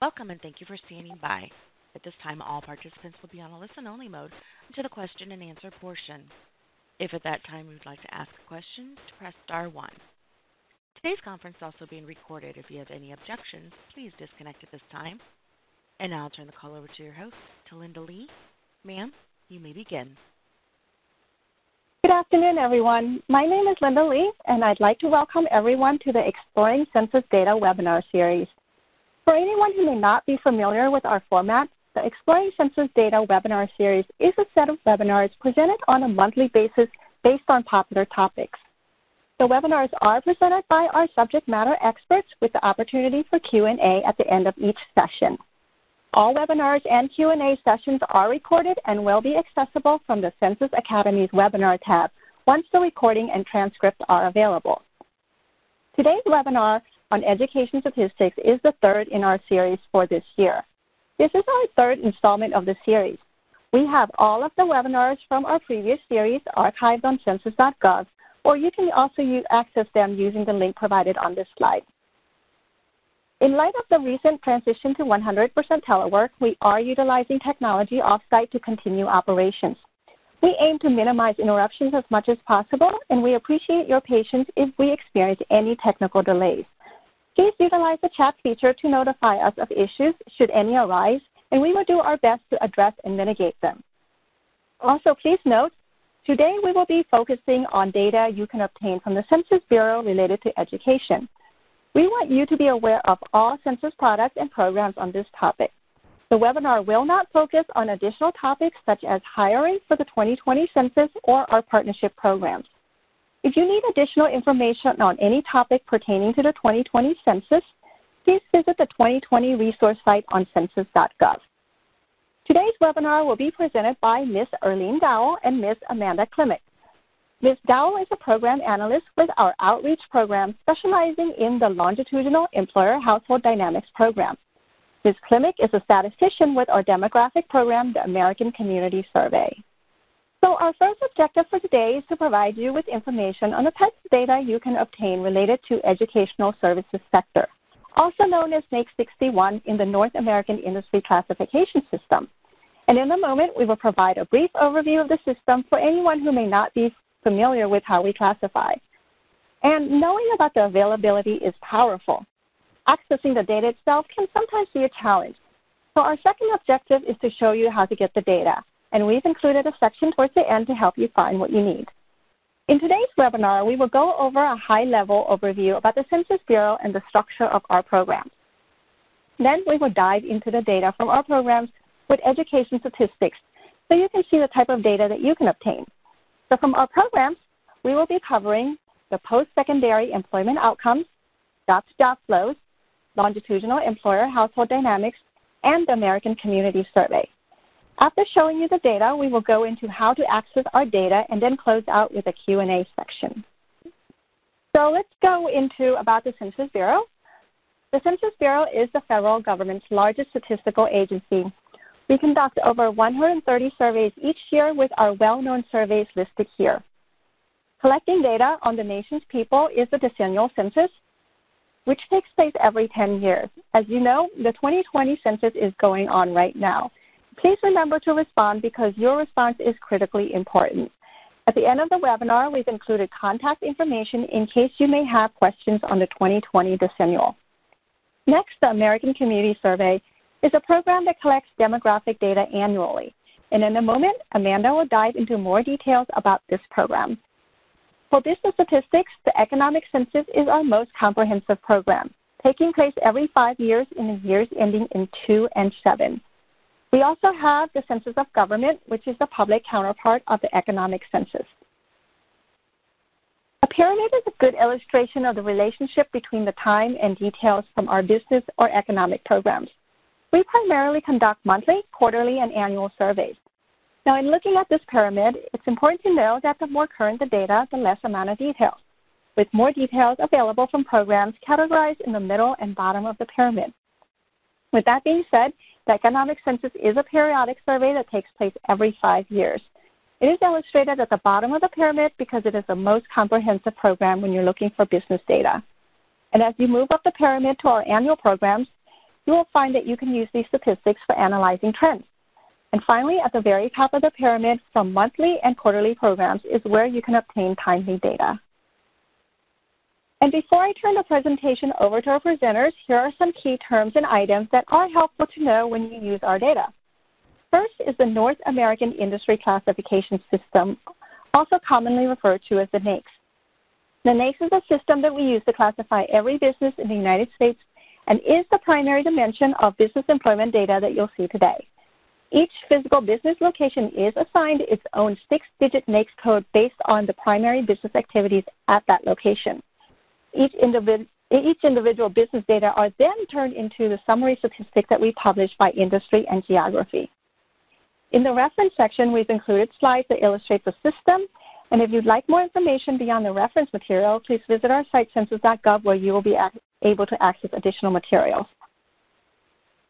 Welcome, and thank you for standing by. At this time, all participants will be on a listen-only mode until the question-and-answer portion. If at that time you would like to ask a question, press star one. Today's conference is also being recorded. If you have any objections, please disconnect at this time. And now I'll turn the call over to your host, Linda Li. Ma'am, you may begin. Good afternoon, everyone. My name is Linda Lee, and I'd like to welcome everyone to the Exploring Census Data webinar series. For anyone who may not be familiar with our format, the Exploring Census Data webinar series is a set of webinars presented on a monthly basis based on popular topics. The webinars are presented by our subject matter experts with the opportunity for Q&A at the end of each session. All webinars and Q&A sessions are recorded and will be accessible from the Census Academy's webinar tab once the recording and transcript are available. Today's webinar on education statistics is the third in our series for this year. This is our third installment of the series. We have all of the webinars from our previous series archived on census.gov, or you can also access them using the link provided on this slide. In light of the recent transition to 100% telework, we are utilizing technology offsite to continue operations. We aim to minimize interruptions as much as possible, and we appreciate your patience if we experience any technical delays. Please utilize the chat feature to notify us of issues should any arise, and we will do our best to address and mitigate them. Also, please note, today we will be focusing on data you can obtain from the Census Bureau related to education. We want you to be aware of all Census products and programs on this topic. The webinar will not focus on additional topics such as hiring for the 2020 census or our partnership programs. If you need additional information on any topic pertaining to the 2020 census, please visit the 2020 resource site on census.gov. Today's webinar will be presented by Ms. Erlene Dowell and Ms. Amanda Klimek. Ms. Dowell is a program analyst with our outreach program specializing in the Longitudinal Employer Household Dynamics program. Ms. Klimek is a statistician with our demographic program, the American Community Survey. So our first objective for today is to provide you with information on the types of data you can obtain related to educational services sector, also known as NAICS 61 in the North American Industry Classification System. And in a moment, we will provide a brief overview of the system for anyone who may not be familiar with how we classify. And knowing about the availability is powerful. Accessing the data itself can sometimes be a challenge. So our second objective is to show you how to get the data and we've included a section towards the end to help you find what you need. In today's webinar, we will go over a high-level overview about the Census Bureau and the structure of our programs. Then we will dive into the data from our programs with education statistics so you can see the type of data that you can obtain. So from our programs, we will be covering the post-secondary employment outcomes, job-to-job flows, longitudinal employer household dynamics, and the American Community Survey. After showing you the data, we will go into how to access our data and then close out with a Q&A section. So let's go into about the Census Bureau. The Census Bureau is the federal government's largest statistical agency. We conduct over 130 surveys each year with our well-known surveys listed here. Collecting data on the nation's people is the decennial census, which takes place every 10 years. As you know, the 2020 census is going on right now. Please remember to respond because your response is critically important. At the end of the webinar, we've included contact information in case you may have questions on the 2020 decennial. Next, the American Community Survey is a program that collects demographic data annually. And in a moment, Amanda will dive into more details about this program. For business statistics, the economic census is our most comprehensive program, taking place every five years in the years ending in 2 and 7. We also have the Census of Government, which is the public counterpart of the economic census. A pyramid is a good illustration of the relationship between the time and details from our business or economic programs. We primarily conduct monthly, quarterly, and annual surveys. Now, in looking at this pyramid, it's important to know that the more current the data, the less amount of details, with more details available from programs categorized in the middle and bottom of the pyramid. With that being said, the economic census is a periodic survey that takes place every five years. It is illustrated at the bottom of the pyramid because it is the most comprehensive program when you're looking for business data. And as you move up the pyramid to our annual programs, you will find that you can use these statistics for analyzing trends. And finally, at the very top of the pyramid, from monthly and quarterly programs is where you can obtain timely data. And before I turn the presentation over to our presenters, here are some key terms and items that are helpful to know when you use our data. First is the North American Industry Classification System, also commonly referred to as the NAICS. The NAICS is a system that we use to classify every business in the United States and is the primary dimension of business employment data that you'll see today. Each physical business location is assigned its own six-digit NAICS code based on the primary business activities at that location. Each, individ each individual business data are then turned into the summary statistics that we publish by industry and geography. In the reference section, we've included slides that illustrate the system, and if you'd like more information beyond the reference material, please visit our site census.gov where you will be able to access additional materials.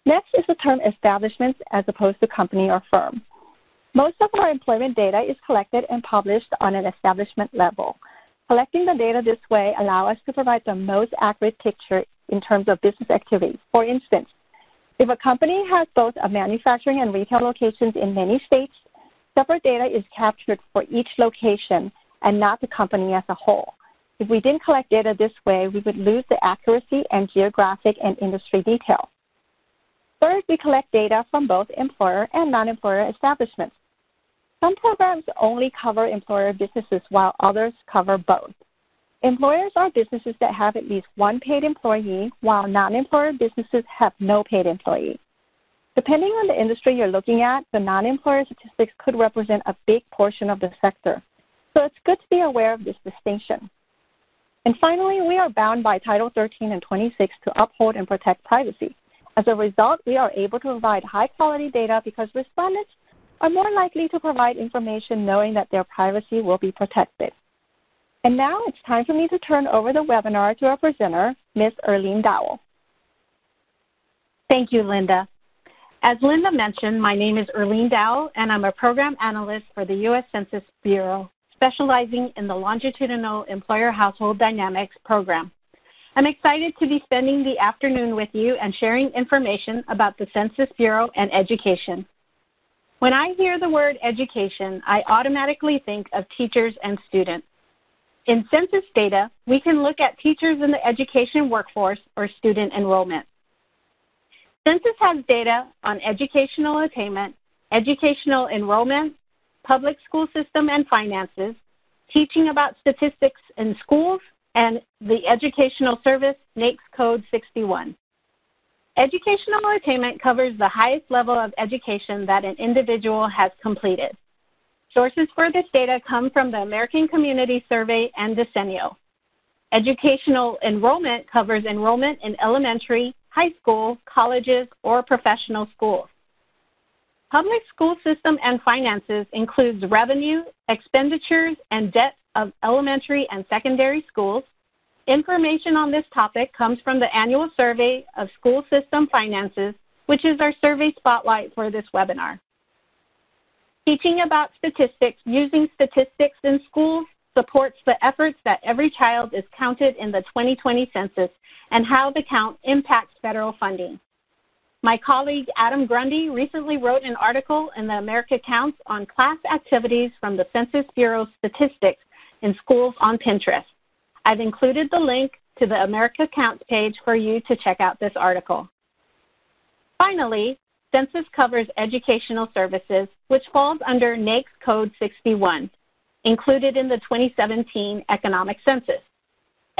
Next is the term establishments as opposed to company or firm. Most of our employment data is collected and published on an establishment level. Collecting the data this way allows us to provide the most accurate picture in terms of business activities. For instance, if a company has both a manufacturing and retail locations in many states, separate data is captured for each location and not the company as a whole. If we didn't collect data this way, we would lose the accuracy and geographic and industry detail. Third, we collect data from both employer and non-employer establishments. Some programs only cover employer businesses while others cover both. Employers are businesses that have at least one paid employee, while non-employer businesses have no paid employee. Depending on the industry you're looking at, the non-employer statistics could represent a big portion of the sector. So it's good to be aware of this distinction. And finally, we are bound by Title 13 and 26 to uphold and protect privacy. As a result, we are able to provide high quality data because respondents are more likely to provide information knowing that their privacy will be protected. And now it's time for me to turn over the webinar to our presenter, Ms. Erlene Dowell. Thank you, Linda. As Linda mentioned, my name is Erlene Dowell, and I'm a program analyst for the U.S. Census Bureau, specializing in the Longitudinal Employer Household Dynamics program. I'm excited to be spending the afternoon with you and sharing information about the Census Bureau and education. When I hear the word education, I automatically think of teachers and students. In census data, we can look at teachers in the education workforce or student enrollment. Census has data on educational attainment, educational enrollment, public school system and finances, teaching about statistics in schools, and the Educational Service NAICS Code 61. Educational attainment covers the highest level of education that an individual has completed. Sources for this data come from the American Community Survey and Decennial. Educational enrollment covers enrollment in elementary, high school, colleges, or professional schools. Public school system and finances includes revenue, expenditures, and debt of elementary and secondary schools. Information on this topic comes from the annual survey of school system finances, which is our survey spotlight for this webinar. Teaching about statistics using statistics in schools supports the efforts that every child is counted in the 2020 census and how the count impacts federal funding. My colleague Adam Grundy recently wrote an article in the America Counts on class activities from the Census Bureau statistics in schools on Pinterest. I've included the link to the America Counts page for you to check out this article. Finally, Census covers educational services, which falls under NAICS Code 61, included in the 2017 Economic Census.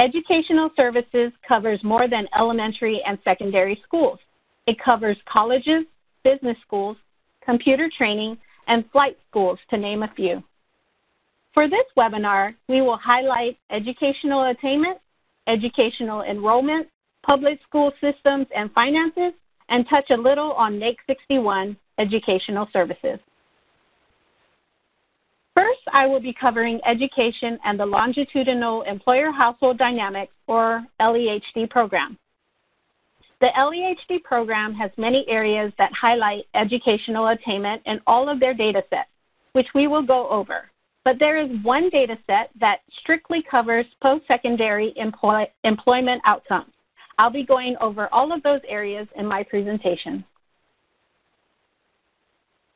Educational services covers more than elementary and secondary schools. It covers colleges, business schools, computer training, and flight schools, to name a few. For this webinar, we will highlight educational attainment, educational enrollment, public school systems and finances, and touch a little on NAICS 61, educational services. First, I will be covering education and the Longitudinal Employer Household Dynamics, or LEHD program. The LEHD program has many areas that highlight educational attainment in all of their data sets, which we will go over. But there is one data set that strictly covers post-secondary employ employment outcomes. I'll be going over all of those areas in my presentation.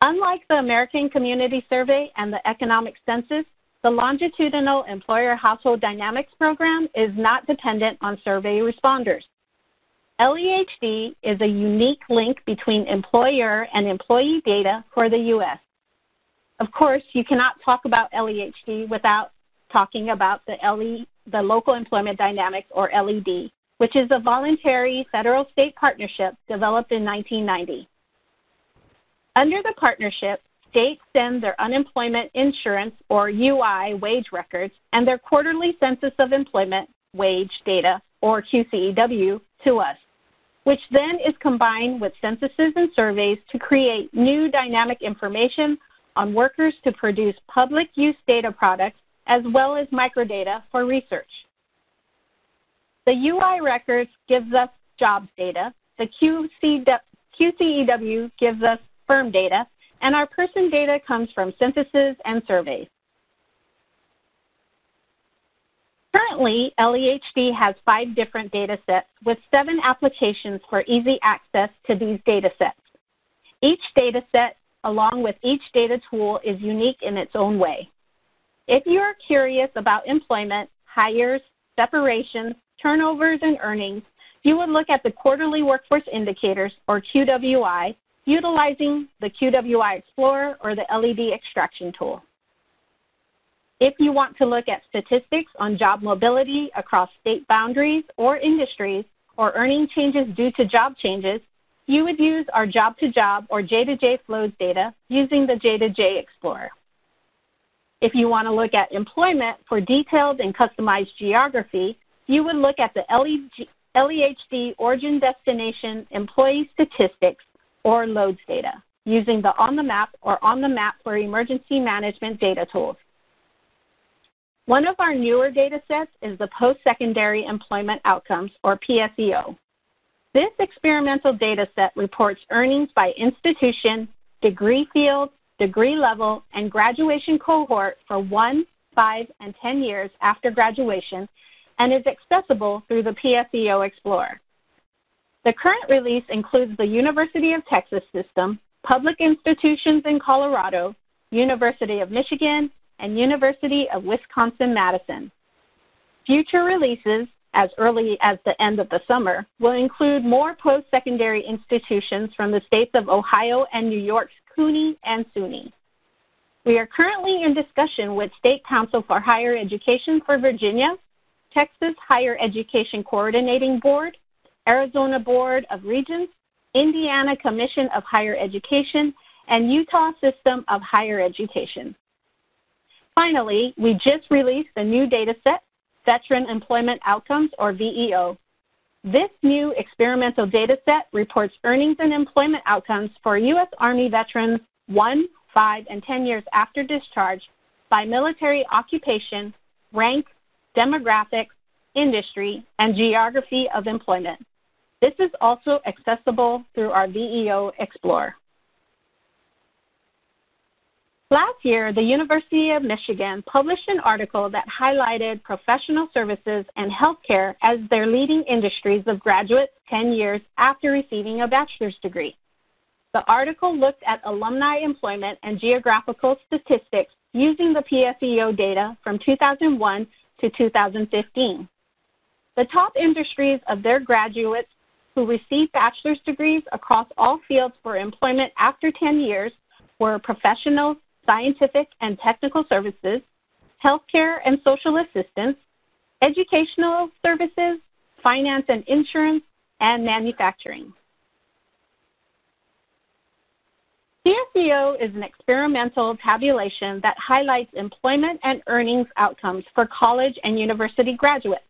Unlike the American Community Survey and the Economic Census, the Longitudinal Employer Household Dynamics Program is not dependent on survey responders. LEHD is a unique link between employer and employee data for the U.S. Of course, you cannot talk about LEHD without talking about the, LE, the Local Employment Dynamics, or LED, which is a voluntary federal-state partnership developed in 1990. Under the partnership, states send their unemployment insurance, or UI, wage records and their quarterly census of employment wage data, or QCEW, to us which then is combined with censuses and surveys to create new dynamic information on workers to produce public use data products as well as microdata for research. The UI records gives us jobs data, the QCEW gives us firm data, and our person data comes from censuses and surveys. Currently, LEHD has five different data sets with seven applications for easy access to these data sets. Each data set, along with each data tool, is unique in its own way. If you are curious about employment, hires, separations, turnovers, and earnings, you would look at the Quarterly Workforce Indicators, or QWI, utilizing the QWI Explorer or the LED extraction tool. If you want to look at statistics on job mobility across state boundaries or industries or earning changes due to job changes, you would use our job-to-job or J2J flows data using the J2J Explorer. If you want to look at employment for detailed and customized geography, you would look at the LEHD Origin Destination Employee Statistics or LODES data using the On the Map or On the Map for Emergency Management data tools. One of our newer data sets is the Post-Secondary Employment Outcomes, or PSEO. This experimental data set reports earnings by institution, degree field, degree level, and graduation cohort for one, five, and 10 years after graduation and is accessible through the PSEO Explorer. The current release includes the University of Texas system, public institutions in Colorado, University of Michigan, and University of Wisconsin-Madison. Future releases, as early as the end of the summer, will include more post-secondary institutions from the states of Ohio and New York's CUNY and SUNY. We are currently in discussion with State Council for Higher Education for Virginia, Texas Higher Education Coordinating Board, Arizona Board of Regents, Indiana Commission of Higher Education, and Utah System of Higher Education. Finally, we just released a new data set, Veteran Employment Outcomes, or VEO. This new experimental data set reports earnings and employment outcomes for U.S. Army veterans 1, 5, and 10 years after discharge by military occupation, rank, demographics, industry, and geography of employment. This is also accessible through our VEO Explorer. Last year, the University of Michigan published an article that highlighted professional services and healthcare as their leading industries of graduates 10 years after receiving a bachelor's degree. The article looked at alumni employment and geographical statistics using the PSEO data from 2001 to 2015. The top industries of their graduates who received bachelor's degrees across all fields for employment after 10 years were professionals, scientific and technical services, healthcare and social assistance, educational services, finance and insurance, and manufacturing. PSEO is an experimental tabulation that highlights employment and earnings outcomes for college and university graduates.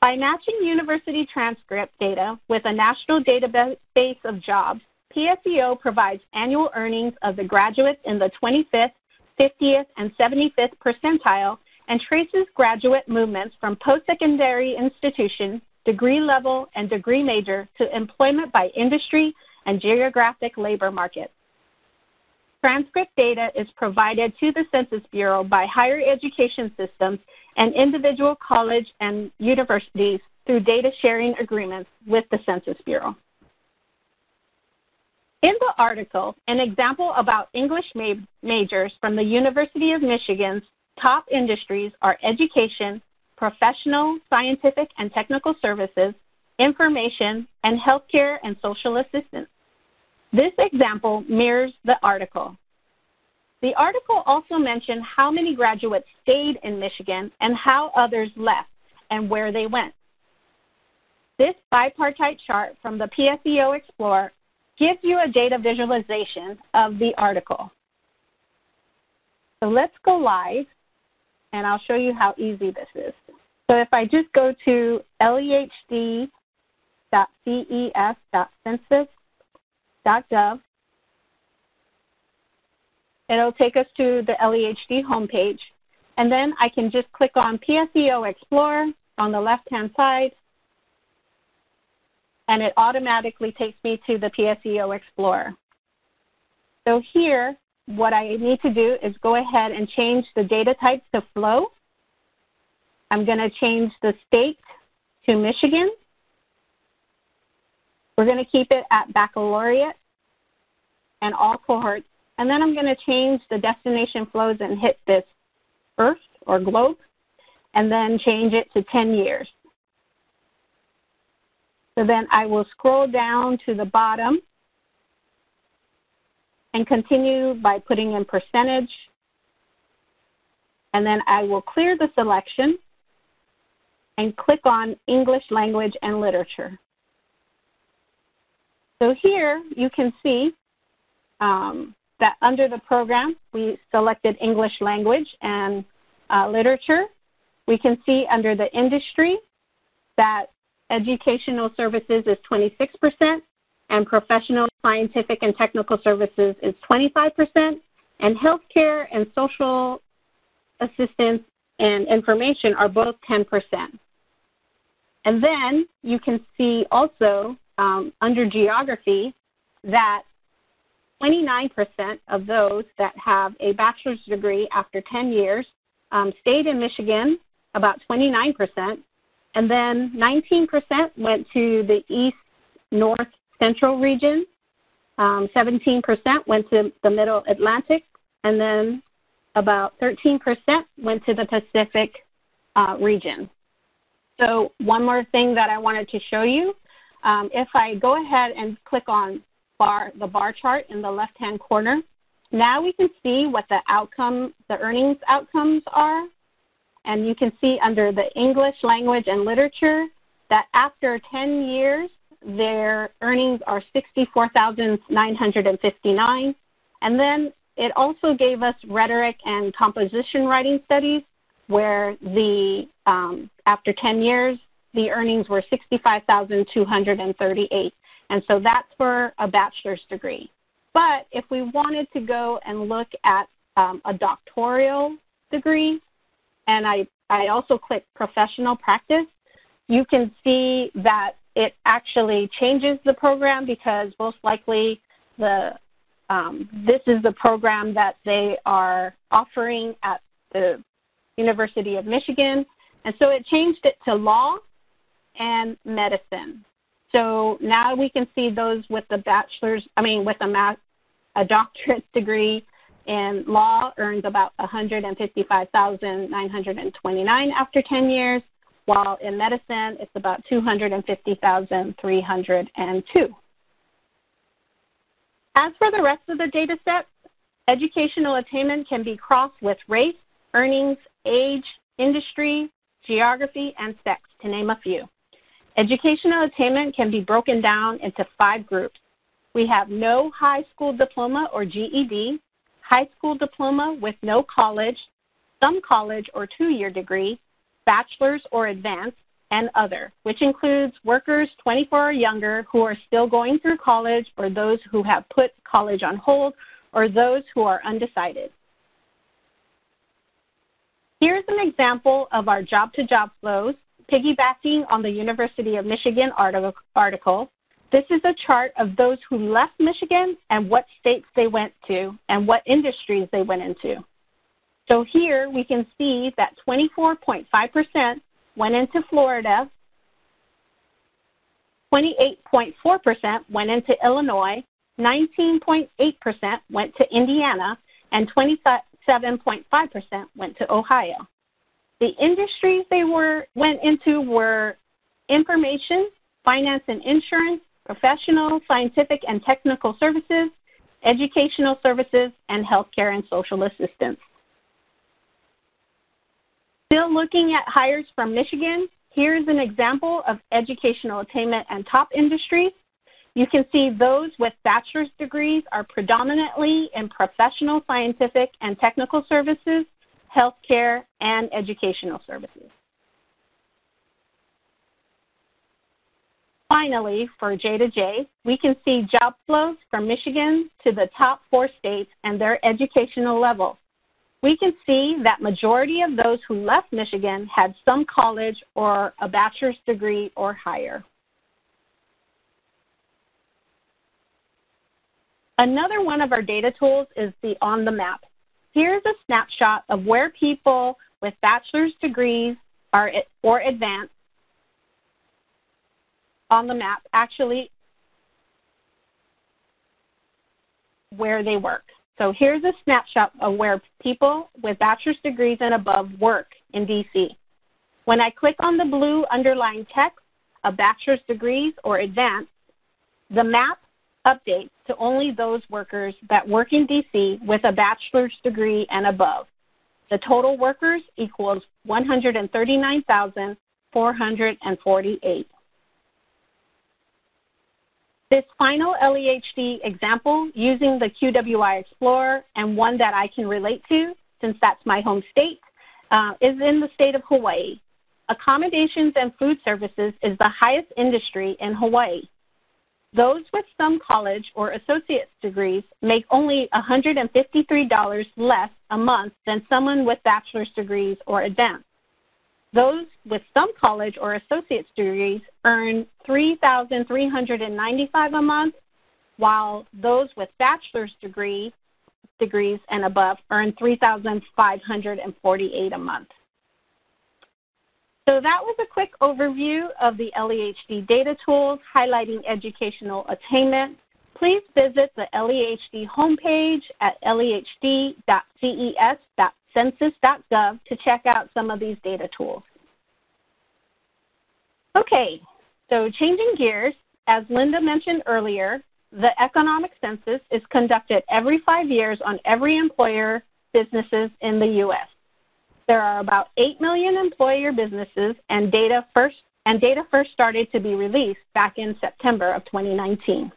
By matching university transcript data with a national database of jobs, PSEO provides annual earnings of the graduates in the 25th, 50th, and 75th percentile and traces graduate movements from post-secondary institution, degree level, and degree major to employment by industry and geographic labor markets. Transcript data is provided to the Census Bureau by higher education systems and individual college and universities through data sharing agreements with the Census Bureau. In the article, an example about English ma majors from the University of Michigan's top industries are education, professional, scientific, and technical services, information, and healthcare and social assistance. This example mirrors the article. The article also mentioned how many graduates stayed in Michigan and how others left and where they went. This bipartite chart from the PSEO Explorer gives you a data visualization of the article. So let's go live, and I'll show you how easy this is. So if I just go to lehd.ces.census.gov, it'll take us to the LEHD homepage. And then I can just click on PSEO Explorer on the left-hand side, and it automatically takes me to the PSEO Explorer. So here, what I need to do is go ahead and change the data type to flow. I'm going to change the state to Michigan. We're going to keep it at baccalaureate and all cohorts. And then I'm going to change the destination flows and hit this Earth or globe, and then change it to 10 years. So then I will scroll down to the bottom and continue by putting in percentage. And then I will clear the selection and click on English Language and Literature. So here you can see um, that under the program, we selected English Language and uh, Literature. We can see under the industry that educational services is 26%, and professional, scientific, and technical services is 25%, and healthcare and social assistance and information are both 10%. And then you can see also um, under geography that 29% of those that have a bachelor's degree after 10 years um, stayed in Michigan, about 29%, and then 19% went to the east, north, central region. Um, 17% went to the middle Atlantic. And then about 13% went to the Pacific uh, region. So one more thing that I wanted to show you. Um, if I go ahead and click on bar, the bar chart in the left-hand corner, now we can see what the outcome, the earnings outcomes are and you can see under the English language and literature that after 10 years, their earnings are 64,959. And then it also gave us rhetoric and composition writing studies where the um, after 10 years, the earnings were 65,238. And so that's for a bachelor's degree. But if we wanted to go and look at um, a doctoral degree, and I, I also click professional practice, you can see that it actually changes the program because most likely the um, this is the program that they are offering at the University of Michigan. And so it changed it to law and medicine. So now we can see those with the bachelor's, I mean, with a, math, a doctorate degree in law earns about 155,929 after 10 years, while in medicine it's about 250,302. As for the rest of the data set, educational attainment can be crossed with race, earnings, age, industry, geography, and sex, to name a few. Educational attainment can be broken down into five groups. We have no high school diploma or GED, high school diploma with no college, some college or two-year degree, bachelor's or advanced, and other, which includes workers 24 or younger who are still going through college or those who have put college on hold or those who are undecided. Here's an example of our job-to-job -job flows, piggybacking on the University of Michigan article this is a chart of those who left Michigan and what states they went to and what industries they went into. So here we can see that 24.5% went into Florida, 28.4% went into Illinois, 19.8% went to Indiana, and 27.5% went to Ohio. The industries they were went into were information, finance and insurance, professional, scientific and technical services, educational services, and healthcare and social assistance. Still looking at hires from Michigan, here's an example of educational attainment and top industries. You can see those with bachelor's degrees are predominantly in professional, scientific, and technical services, healthcare, and educational services. Finally, for J to J, we can see job flows from Michigan to the top four states and their educational level. We can see that majority of those who left Michigan had some college or a bachelor's degree or higher. Another one of our data tools is the On the Map. Here's a snapshot of where people with bachelor's degrees are or advanced on the map actually where they work. So here's a snapshot of where people with bachelor's degrees and above work in DC. When I click on the blue underlined text of bachelor's degrees or advanced, the map updates to only those workers that work in DC with a bachelor's degree and above. The total workers equals 139,448. This final LEHD example using the QWI Explorer and one that I can relate to since that's my home state uh, is in the state of Hawaii. Accommodations and food services is the highest industry in Hawaii. Those with some college or associate's degrees make only $153 less a month than someone with bachelor's degrees or advanced. Those with some college or associate's degrees earn $3,395 a month, while those with bachelor's degree degrees and above earn $3,548 a month. So that was a quick overview of the LEHD data tools highlighting educational attainment. Please visit the LEHD homepage at lehd.ces.census.gov to check out some of these data tools. Okay, so changing gears, as Linda mentioned earlier, the economic census is conducted every five years on every employer businesses in the U.S. There are about 8 million employer businesses and data first and data first started to be released back in September of 2019.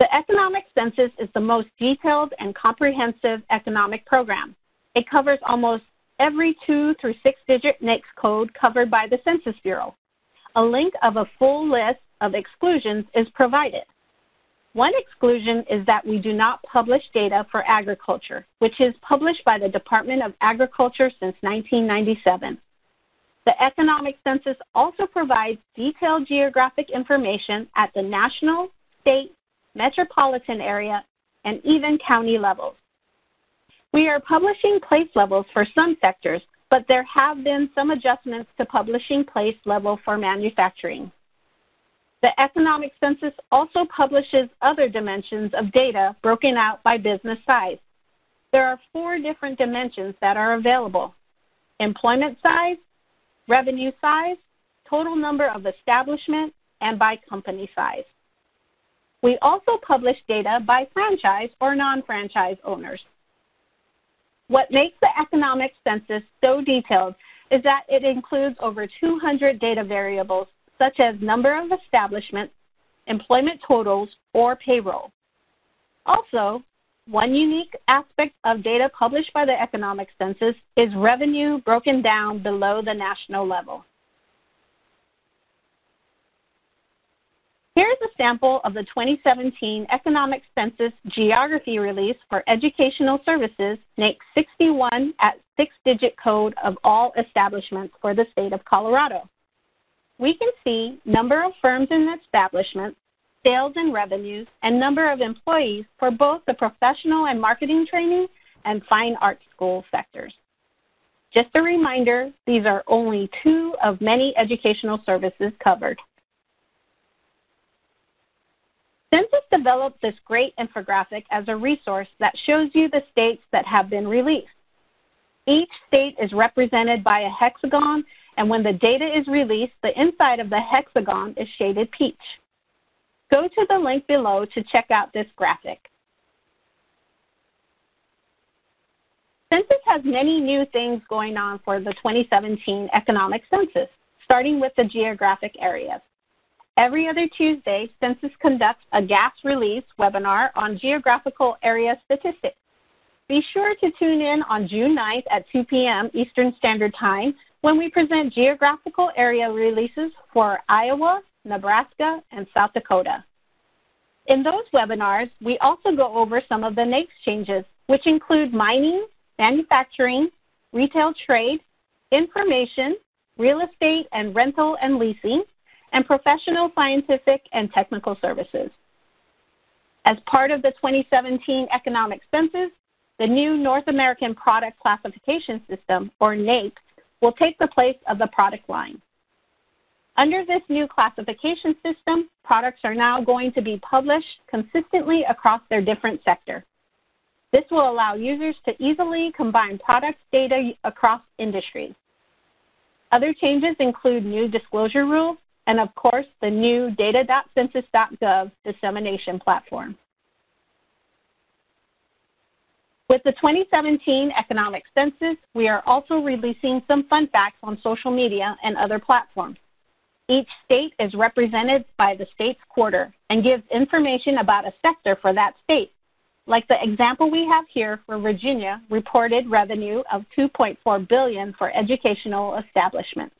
The economic census is the most detailed and comprehensive economic program. It covers almost every two through six digit NAICS code covered by the Census Bureau. A link of a full list of exclusions is provided. One exclusion is that we do not publish data for agriculture, which is published by the Department of Agriculture since 1997. The economic census also provides detailed geographic information at the national, state, metropolitan area, and even county levels. We are publishing place levels for some sectors, but there have been some adjustments to publishing place level for manufacturing. The economic census also publishes other dimensions of data broken out by business size. There are four different dimensions that are available. Employment size, revenue size, total number of establishment, and by company size. We also publish data by franchise or non-franchise owners. What makes the economic census so detailed is that it includes over 200 data variables such as number of establishments, employment totals, or payroll. Also, one unique aspect of data published by the economic census is revenue broken down below the national level. Here's a sample of the 2017 Economic Census Geography Release for Educational Services, NAICS 61 at six-digit code of all establishments for the state of Colorado we can see number of firms and establishments, sales and revenues, and number of employees for both the professional and marketing training and fine arts school sectors. Just a reminder, these are only two of many educational services covered. Census developed this great infographic as a resource that shows you the states that have been released. Each state is represented by a hexagon, and when the data is released, the inside of the hexagon is shaded peach. Go to the link below to check out this graphic. Census has many new things going on for the 2017 economic census, starting with the geographic areas. Every other Tuesday, Census conducts a GAS release webinar on geographical area statistics. Be sure to tune in on June 9th at 2 p.m. Eastern Standard Time when we present geographical area releases for Iowa, Nebraska, and South Dakota. In those webinars, we also go over some of the NAICS changes, which include mining, manufacturing, retail trade, information, real estate and rental and leasing, and professional scientific and technical services. As part of the 2017 economic census, the new North American Product Classification System, or NAPCS, will take the place of the product line. Under this new classification system, products are now going to be published consistently across their different sector. This will allow users to easily combine product data across industries. Other changes include new disclosure rules and, of course, the new data.census.gov dissemination platform. With the 2017 economic census, we are also releasing some fun facts on social media and other platforms. Each state is represented by the state's quarter and gives information about a sector for that state. Like the example we have here for Virginia, reported revenue of 2.4 billion for educational establishments.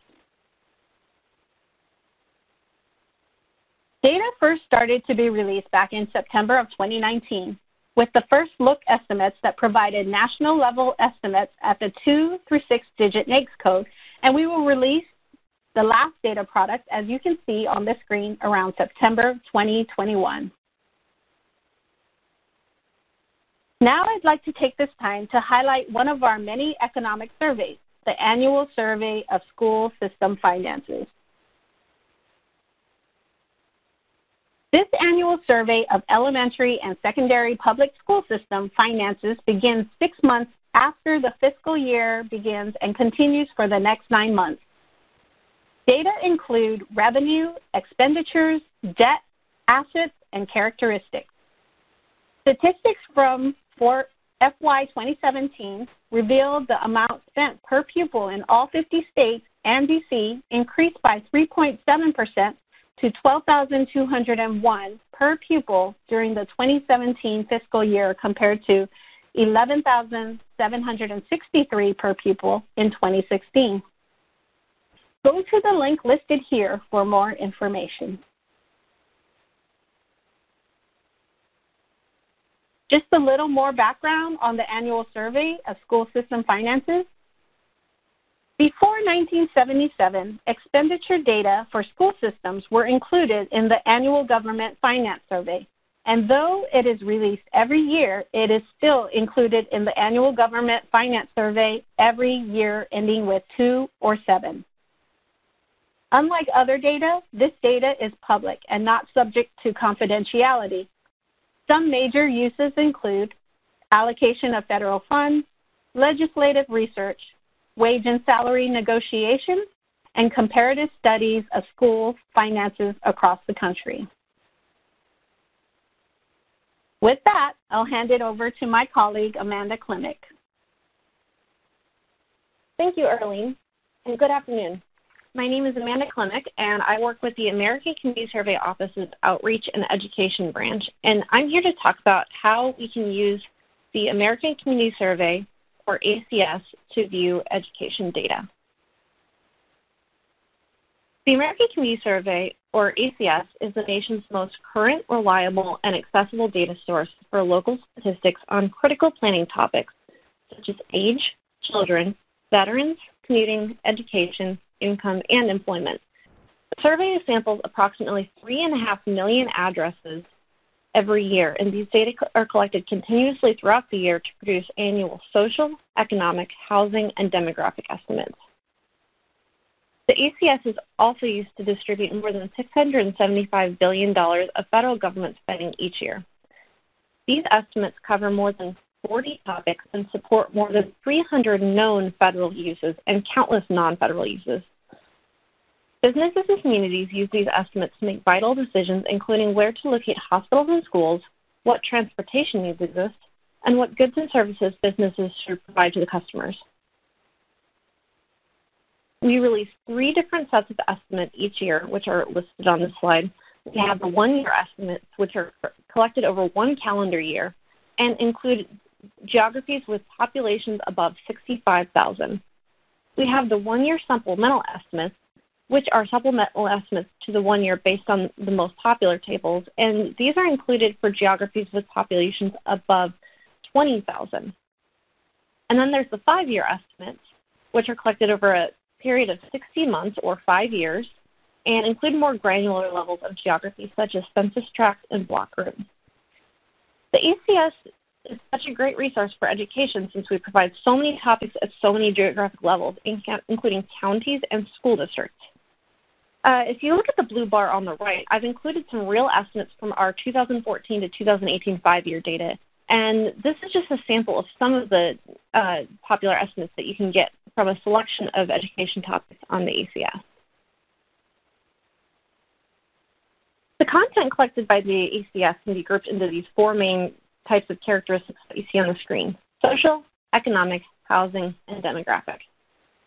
Data first started to be released back in September of 2019 with the first look estimates that provided national level estimates at the 2 through 6 digit NAICS code, and we will release the last data product, as you can see on the screen, around September 2021. Now I'd like to take this time to highlight one of our many economic surveys, the Annual Survey of School System Finances. This annual survey of elementary and secondary public school system finances begins six months after the fiscal year begins and continues for the next nine months. Data include revenue, expenditures, debt, assets, and characteristics. Statistics from FY 2017 revealed the amount spent per pupil in all 50 states and DC increased by 3.7% to 12,201 per pupil during the 2017 fiscal year compared to 11,763 per pupil in 2016. Go to the link listed here for more information. Just a little more background on the annual survey of school system finances. Before 1977, expenditure data for school systems were included in the annual government finance survey. And though it is released every year, it is still included in the annual government finance survey every year ending with 2 or 7. Unlike other data, this data is public and not subject to confidentiality, some major uses include allocation of federal funds, legislative research, wage and salary negotiations, and comparative studies of school finances across the country. With that, I'll hand it over to my colleague, Amanda Klimek. Thank you, Erlene, and good afternoon. My name is Amanda Klimek, and I work with the American Community Survey Office's Outreach and Education Branch. And I'm here to talk about how we can use the American Community Survey, or ACS, to view education data. The American Community Survey, or ACS, is the nation's most current, reliable, and accessible data source for local statistics on critical planning topics such as age, children, veterans, commuting, education, income, and employment. The survey samples approximately 3.5 million addresses every year, and these data are collected continuously throughout the year to produce annual social, economic, housing, and demographic estimates. The ACS is also used to distribute more than $675 billion of federal government spending each year. These estimates cover more than 40 topics and support more than 300 known federal uses and countless non-federal uses. Businesses and communities use these estimates to make vital decisions, including where to locate hospitals and schools, what transportation needs exist, and what goods and services businesses should provide to the customers. We release three different sets of estimates each year, which are listed on this slide. We have the one-year estimates, which are collected over one calendar year and include geographies with populations above 65,000. We have the one-year supplemental estimates, which are supplemental estimates to the one year based on the most popular tables, and these are included for geographies with populations above 20,000. And then there's the five-year estimates, which are collected over a period of 60 months or five years, and include more granular levels of geography such as census tracts and block groups. The ACS is such a great resource for education since we provide so many topics at so many geographic levels, including counties and school districts. Uh, if you look at the blue bar on the right, I've included some real estimates from our 2014 to 2018 five-year data. And this is just a sample of some of the uh, popular estimates that you can get from a selection of education topics on the ACS. The content collected by the ACS can be grouped into these four main types of characteristics that you see on the screen, social, economic, housing, and demographic.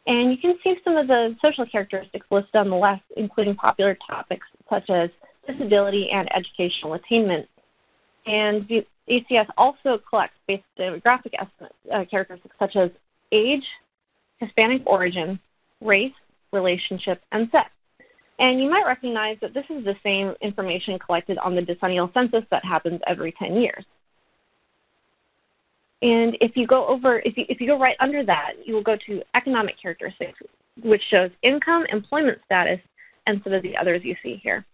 And you can see some of the social characteristics listed on the left, including popular topics such as disability and educational attainment. And the ACS also collects basic demographic estimate, uh, characteristics such as age, Hispanic origin, race, relationship, and sex. And you might recognize that this is the same information collected on the decennial census that happens every 10 years. And if you go over, if you, if you go right under that, you will go to economic characteristics, which shows income, employment status, and some of the others you see here.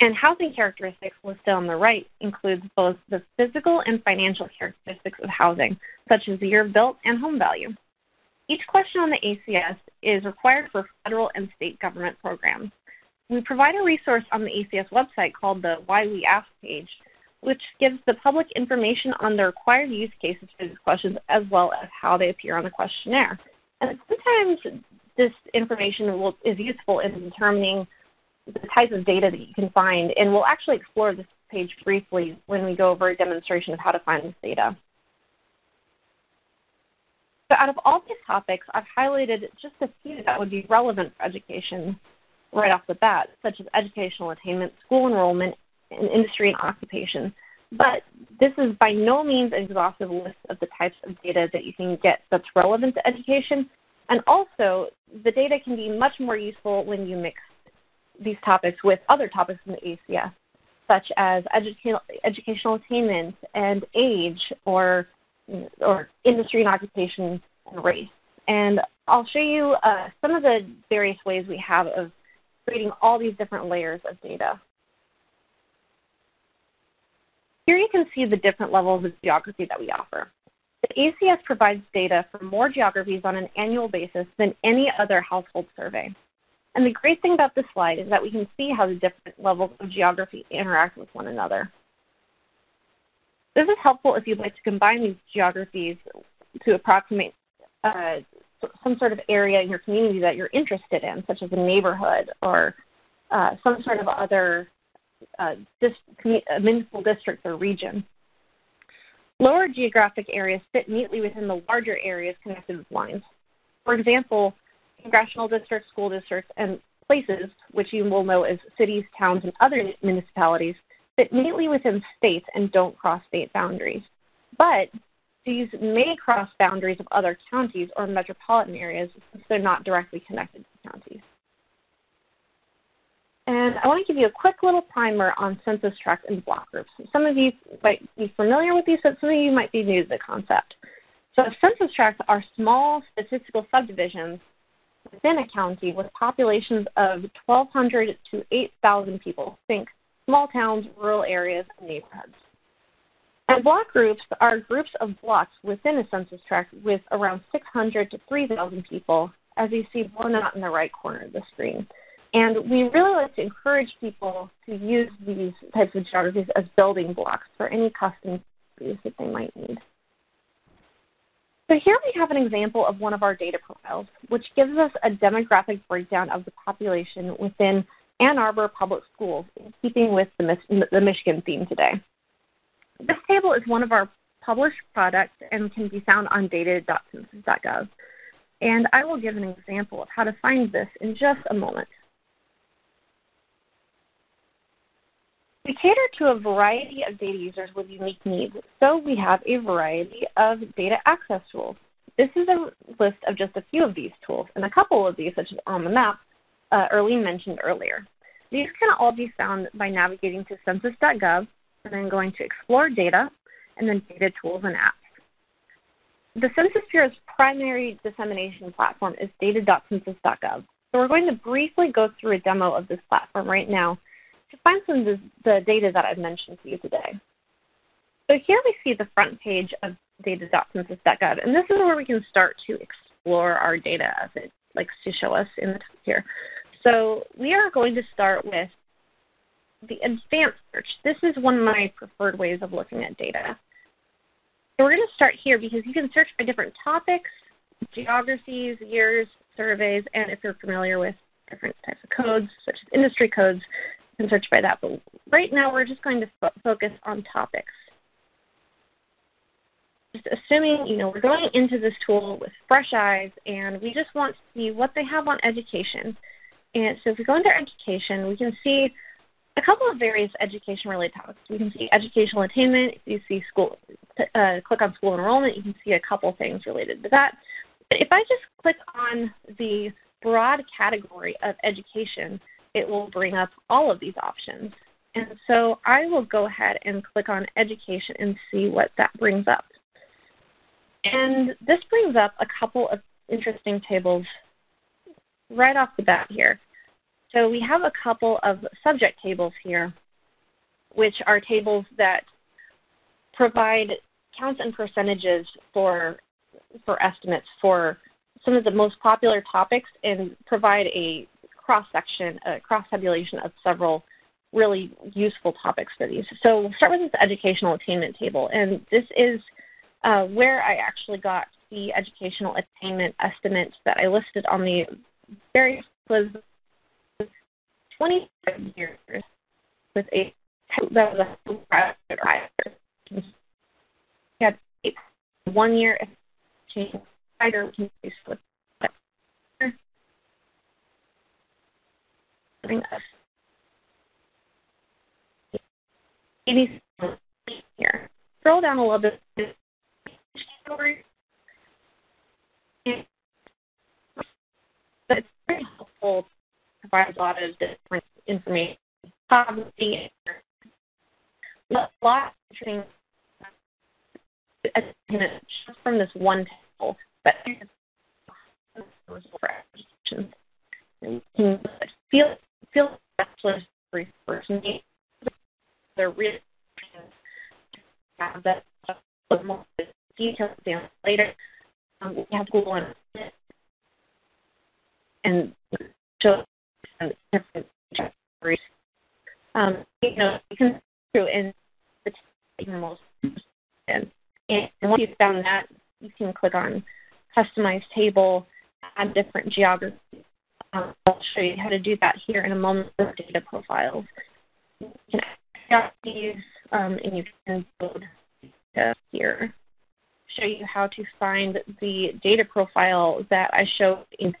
And housing characteristics listed on the right includes both the physical and financial characteristics of housing, such as the year built and home value. Each question on the ACS is required for federal and state government programs. We provide a resource on the ACS website called the Why We Ask page, which gives the public information on the required use cases for these questions as well as how they appear on the questionnaire. And sometimes this information will, is useful in determining the types of data that you can find, and we'll actually explore this page briefly when we go over a demonstration of how to find this data. So out of all these topics, I've highlighted just a few that would be relevant for education right off the bat, such as educational attainment, school enrollment, in industry and occupation. But this is by no means an exhaustive list of the types of data that you can get that's relevant to education. And also, the data can be much more useful when you mix these topics with other topics in the ACS, such as educational, educational attainment and age or, or industry and occupation and race. And I'll show you uh, some of the various ways we have of creating all these different layers of data. Here you can see the different levels of geography that we offer. The ACS provides data for more geographies on an annual basis than any other household survey. And the great thing about this slide is that we can see how the different levels of geography interact with one another. This is helpful if you'd like to combine these geographies to approximate uh, some sort of area in your community that you're interested in, such as a neighborhood or uh, some sort of other uh, dis- municipal districts or region. Lower geographic areas fit neatly within the larger areas connected with lines. For example, congressional districts, school districts, and places, which you will know as cities, towns, and other municipalities, fit neatly within states and don't cross state boundaries. But these may cross boundaries of other counties or metropolitan areas since they're not directly connected to counties. And I want to give you a quick little primer on census tracts and block groups. Some of you might be familiar with these, but some of you might be new to the concept. So census tracts are small statistical subdivisions within a county with populations of 1,200 to 8,000 people. Think small towns, rural areas, and neighborhoods. And block groups are groups of blocks within a census tract with around 600 to 3,000 people, as you see blown out in the right corner of the screen. And we really like to encourage people to use these types of geographies as building blocks for any custom use that they might need. So here we have an example of one of our data profiles, which gives us a demographic breakdown of the population within Ann Arbor Public Schools, in keeping with the, the Michigan theme today. This table is one of our published products and can be found on data.census.gov. And I will give an example of how to find this in just a moment. We cater to a variety of data users with unique needs, so we have a variety of data access tools. This is a list of just a few of these tools, and a couple of these, such as on the map, uh, Erlene mentioned earlier. These can all be found by navigating to census.gov and then going to Explore Data, and then Data Tools and Apps. The Census Bureau's primary dissemination platform is data.census.gov. So we're going to briefly go through a demo of this platform right now to find some of the, the data that I've mentioned to you today. So here we see the front page of data.census.gov, and this is where we can start to explore our data as it likes to show us in the top here. So we are going to start with the advanced search. This is one of my preferred ways of looking at data. So we're going to start here because you can search by different topics, geographies, years, surveys, and if you're familiar with different types of codes, such as industry codes, can search by that. But right now, we're just going to fo focus on topics. Just assuming, you know, we're going into this tool with fresh eyes, and we just want to see what they have on education. And so if we go into education, we can see a couple of various education-related topics. We can see educational attainment. If you see school, uh, click on school enrollment, you can see a couple things related to that. But if I just click on the broad category of education, it will bring up all of these options. And so I will go ahead and click on education and see what that brings up. And this brings up a couple of interesting tables right off the bat here. So we have a couple of subject tables here, which are tables that provide counts and percentages for, for estimates for some of the most popular topics and provide a cross-section, a cross-tabulation of several really useful topics for these. So we'll start with this educational attainment table, and this is uh, where I actually got the educational attainment estimates that I listed on the various was 25 years with a that was a private rider. had one year change can something maybe here. Scroll down a little bit. But it's very helpful, provides a lot of different information. Um, Poverty, a lot of interesting from this one table, but feel feel degree first. They're really have that more detailed later. Um, we have Google and and show different categories. Um, you know, you can through in the most and, and once you've found that, you can click on customize table, add different geographies um, I'll show you how to do that here in a moment with data profiles. You can add these um, and you can build here. Show you how to find the data profile that I showed in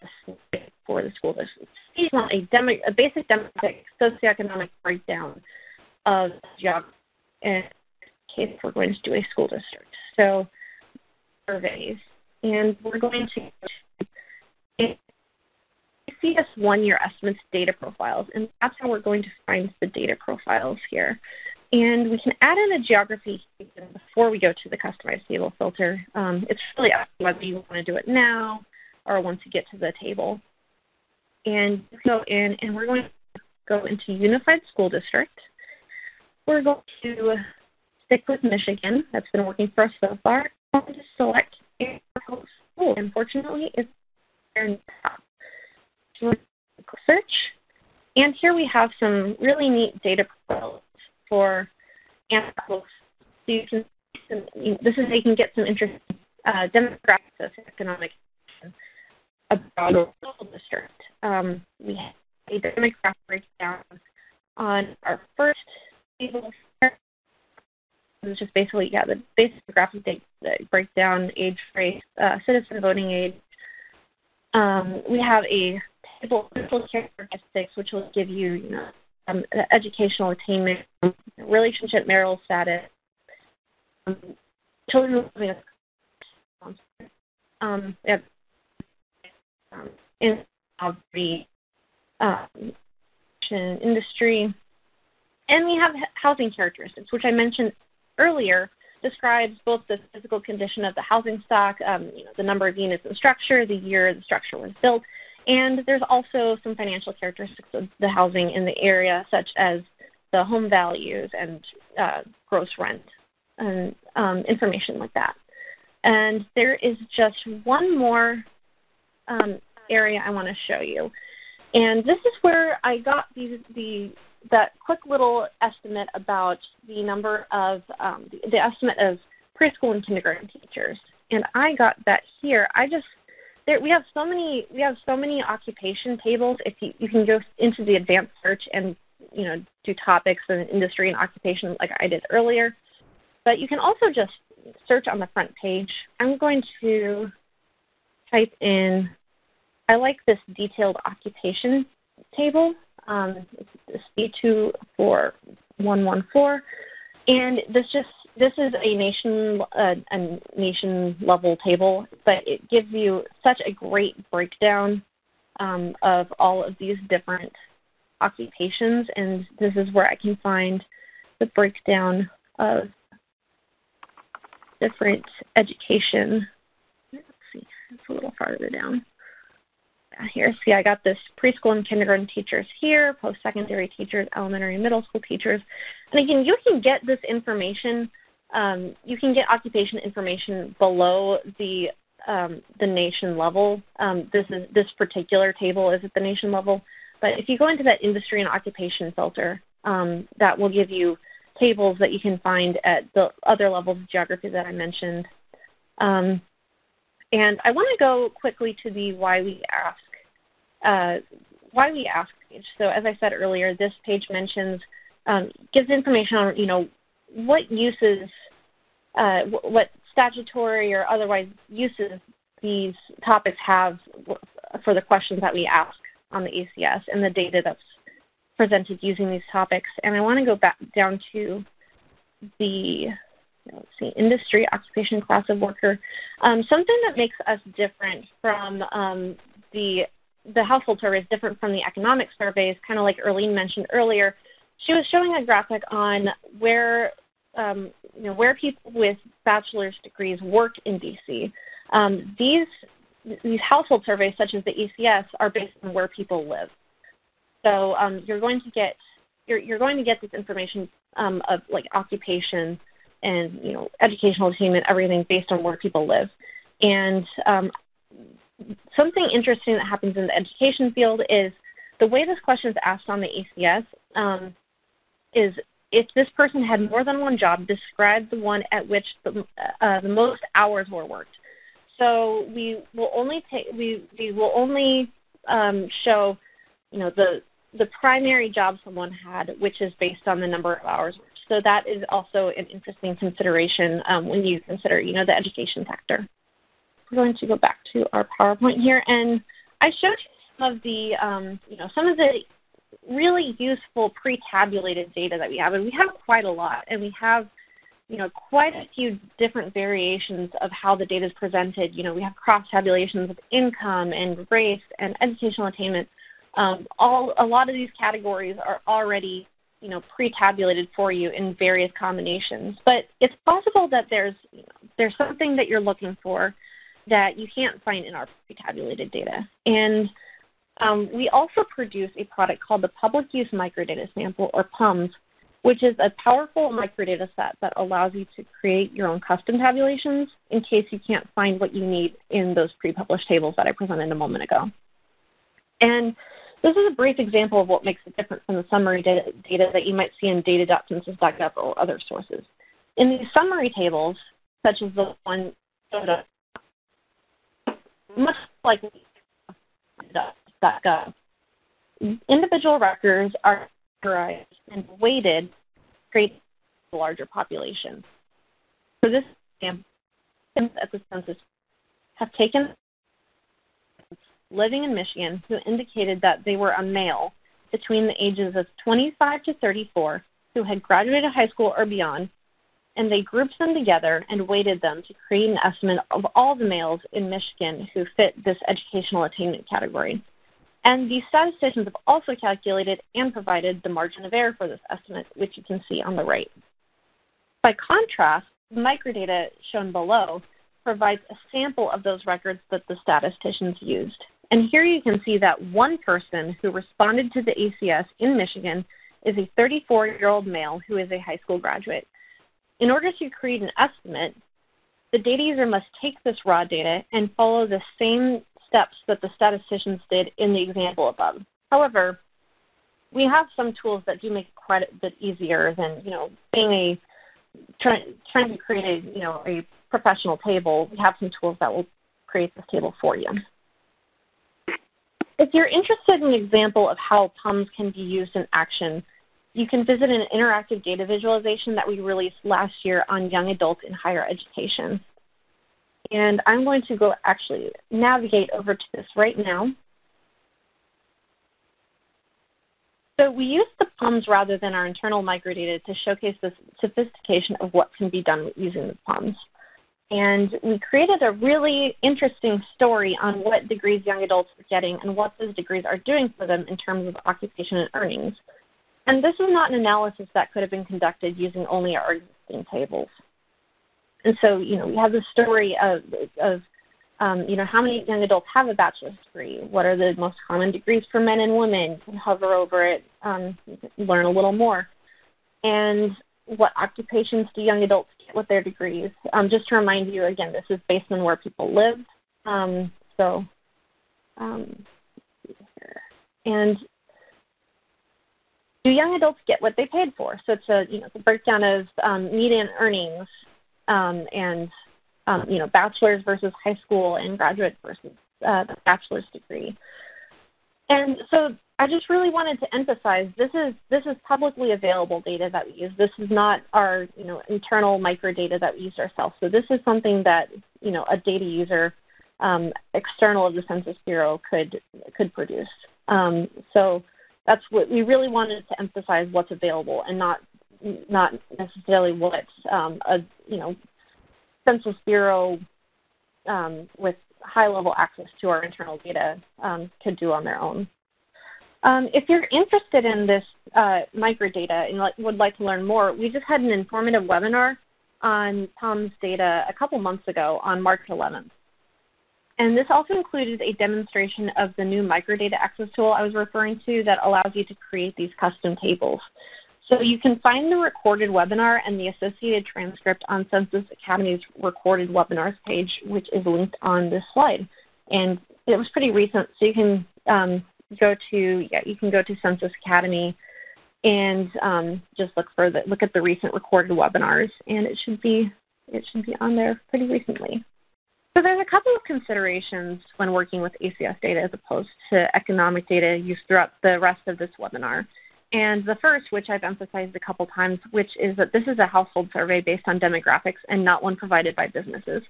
the for the school district. Want a, demo, a basic demographic socioeconomic breakdown of geography in case we're going to do a school district. So surveys. And we're going to CS one-year estimates data profiles, and that's how we're going to find the data profiles here. And we can add in a geography before we go to the customized table filter. Um, it's really up to whether you want to do it now or once you get to the table. And go in, and we're going to go into Unified School District. we're going to stick with Michigan. That's been working for us so far. I'm going to select school. Unfortunately, it's there Search. And here we have some really neat data for animals. So you can, this is how you can get some interesting uh, demographics of economic about the school district. Um, we have a demographic breakdown on our first table. It's just basically, yeah, the basic graphic breakdown, age, race, uh, citizen voting age. Um, we have a of characteristics, which will give you, you know, um, educational attainment, relationship, marital status, um, children living um, we have um, in the um, industry, and we have housing characteristics, which I mentioned earlier, describes both the physical condition of the housing stock, um, you know, the number of units in structure, the year the structure was built, and there's also some financial characteristics of the housing in the area, such as the home values and uh, gross rent and um, information like that. And there is just one more um, area I want to show you. And this is where I got the, the that quick little estimate about the number of um, the, the estimate of preschool and kindergarten teachers. And I got that here. I just there, we have so many we have so many occupation tables. If you, you can go into the advanced search and you know do topics and industry and occupation like I did earlier, but you can also just search on the front page. I'm going to type in. I like this detailed occupation table. Um, it's B24114, and this just this is a nation uh, a nation level table, but it gives you such a great breakdown um, of all of these different occupations, and this is where I can find the breakdown of different education. Let's see, it's a little farther down. Here, see, I got this preschool and kindergarten teachers here, post-secondary teachers, elementary and middle school teachers. And again, you can get this information um, you can get occupation information below the um, the nation level. Um, this is this particular table is at the nation level, but if you go into that industry and occupation filter, um, that will give you tables that you can find at the other levels of geography that I mentioned. Um, and I want to go quickly to the why we ask uh, why we ask page. So as I said earlier, this page mentions um, gives information on you know what uses, uh, what statutory or otherwise uses these topics have for the questions that we ask on the ACS and the data that's presented using these topics. And I want to go back down to the let's see, industry, occupation, class of worker. Um, something that makes us different from um, the the household surveys, different from the economic surveys, kind of like Erlene mentioned earlier. She was showing a graphic on where um, you know, where people with bachelor's degrees work in DC. Um, these these household surveys, such as the ACS, are based on where people live. So um, you're going to get you're, you're going to get this information um, of like occupation and you know educational attainment, everything based on where people live. And um, something interesting that happens in the education field is the way this question is asked on the ACS um, is if this person had more than one job, describe the one at which the, uh, the most hours were worked. So we will only take we, we will only um, show, you know, the the primary job someone had, which is based on the number of hours worked. So that is also an interesting consideration um, when you consider, you know, the education sector. We're going to go back to our PowerPoint here, and I showed you some of the, um, you know, some of the really useful pre-tabulated data that we have, and we have quite a lot, and we have you know quite a few different variations of how the data is presented. You know, we have cross tabulations of income and race and educational attainment. Um, all a lot of these categories are already you know pre-tabulated for you in various combinations. But it's possible that there's you know, there's something that you're looking for that you can't find in our pre-tabulated data, and um, we also produce a product called the Public Use Microdata Sample, or PUMS, which is a powerful microdata set that allows you to create your own custom tabulations in case you can't find what you need in those pre-published tables that I presented a moment ago. And this is a brief example of what makes it different from the summary data, data that you might see in data.census.gov or other sources. In these summary tables, such as the one much like individual records are categorized and weighted to create a larger population. For this example, at the census have taken living in Michigan who indicated that they were a male between the ages of 25 to 34 who had graduated high school or beyond, and they grouped them together and weighted them to create an estimate of all the males in Michigan who fit this educational attainment category. And these statisticians have also calculated and provided the margin of error for this estimate, which you can see on the right. By contrast, the microdata shown below provides a sample of those records that the statisticians used. And here you can see that one person who responded to the ACS in Michigan is a 34-year-old male who is a high school graduate. In order to create an estimate, the data user must take this raw data and follow the same steps that the statisticians did in the example above. However, we have some tools that do make it quite a bit easier than, you know, being a trying trying to create a, you know, a professional table. We have some tools that will create this table for you. If you're interested in an example of how PUMS can be used in action, you can visit an interactive data visualization that we released last year on young adults in higher education. And I'm going to go actually navigate over to this right now. So we use the PUMS rather than our internal microdata to showcase the sophistication of what can be done using the PUMS. And we created a really interesting story on what degrees young adults are getting and what those degrees are doing for them in terms of occupation and earnings. And this is not an analysis that could have been conducted using only our existing tables. And so, you know, we have the story of, of um, you know, how many young adults have a bachelor's degree? What are the most common degrees for men and women? Hover over it, um, learn a little more. And what occupations do young adults get with their degrees? Um, just to remind you, again, this is based on where people live. Um, so, um, and do young adults get what they paid for? So it's a you know the breakdown of um, median earnings um, and um, you know bachelor's versus high school and graduate versus uh, the bachelor's degree. And so I just really wanted to emphasize this is this is publicly available data that we use. This is not our you know internal microdata that we use ourselves. So this is something that you know a data user um, external of the Census Bureau could could produce. Um, so that's what we really wanted to emphasize what's available and not not necessarily what um, a you know Census Bureau um, with high level access to our internal data um, could do on their own. Um, if you're interested in this uh, microdata and would like to learn more, we just had an informative webinar on PUMS data a couple months ago on March 11th. And this also included a demonstration of the new microdata access tool I was referring to that allows you to create these custom tables. So you can find the recorded webinar and the associated transcript on Census Academy's recorded webinars page, which is linked on this slide. And it was pretty recent, so you can um, go to yeah, you can go to Census Academy and um, just look for the look at the recent recorded webinars, and it should be it should be on there pretty recently. So there's a couple of considerations when working with ACS data as opposed to economic data used throughout the rest of this webinar. And the first, which I've emphasized a couple times, which is that this is a household survey based on demographics and not one provided by businesses.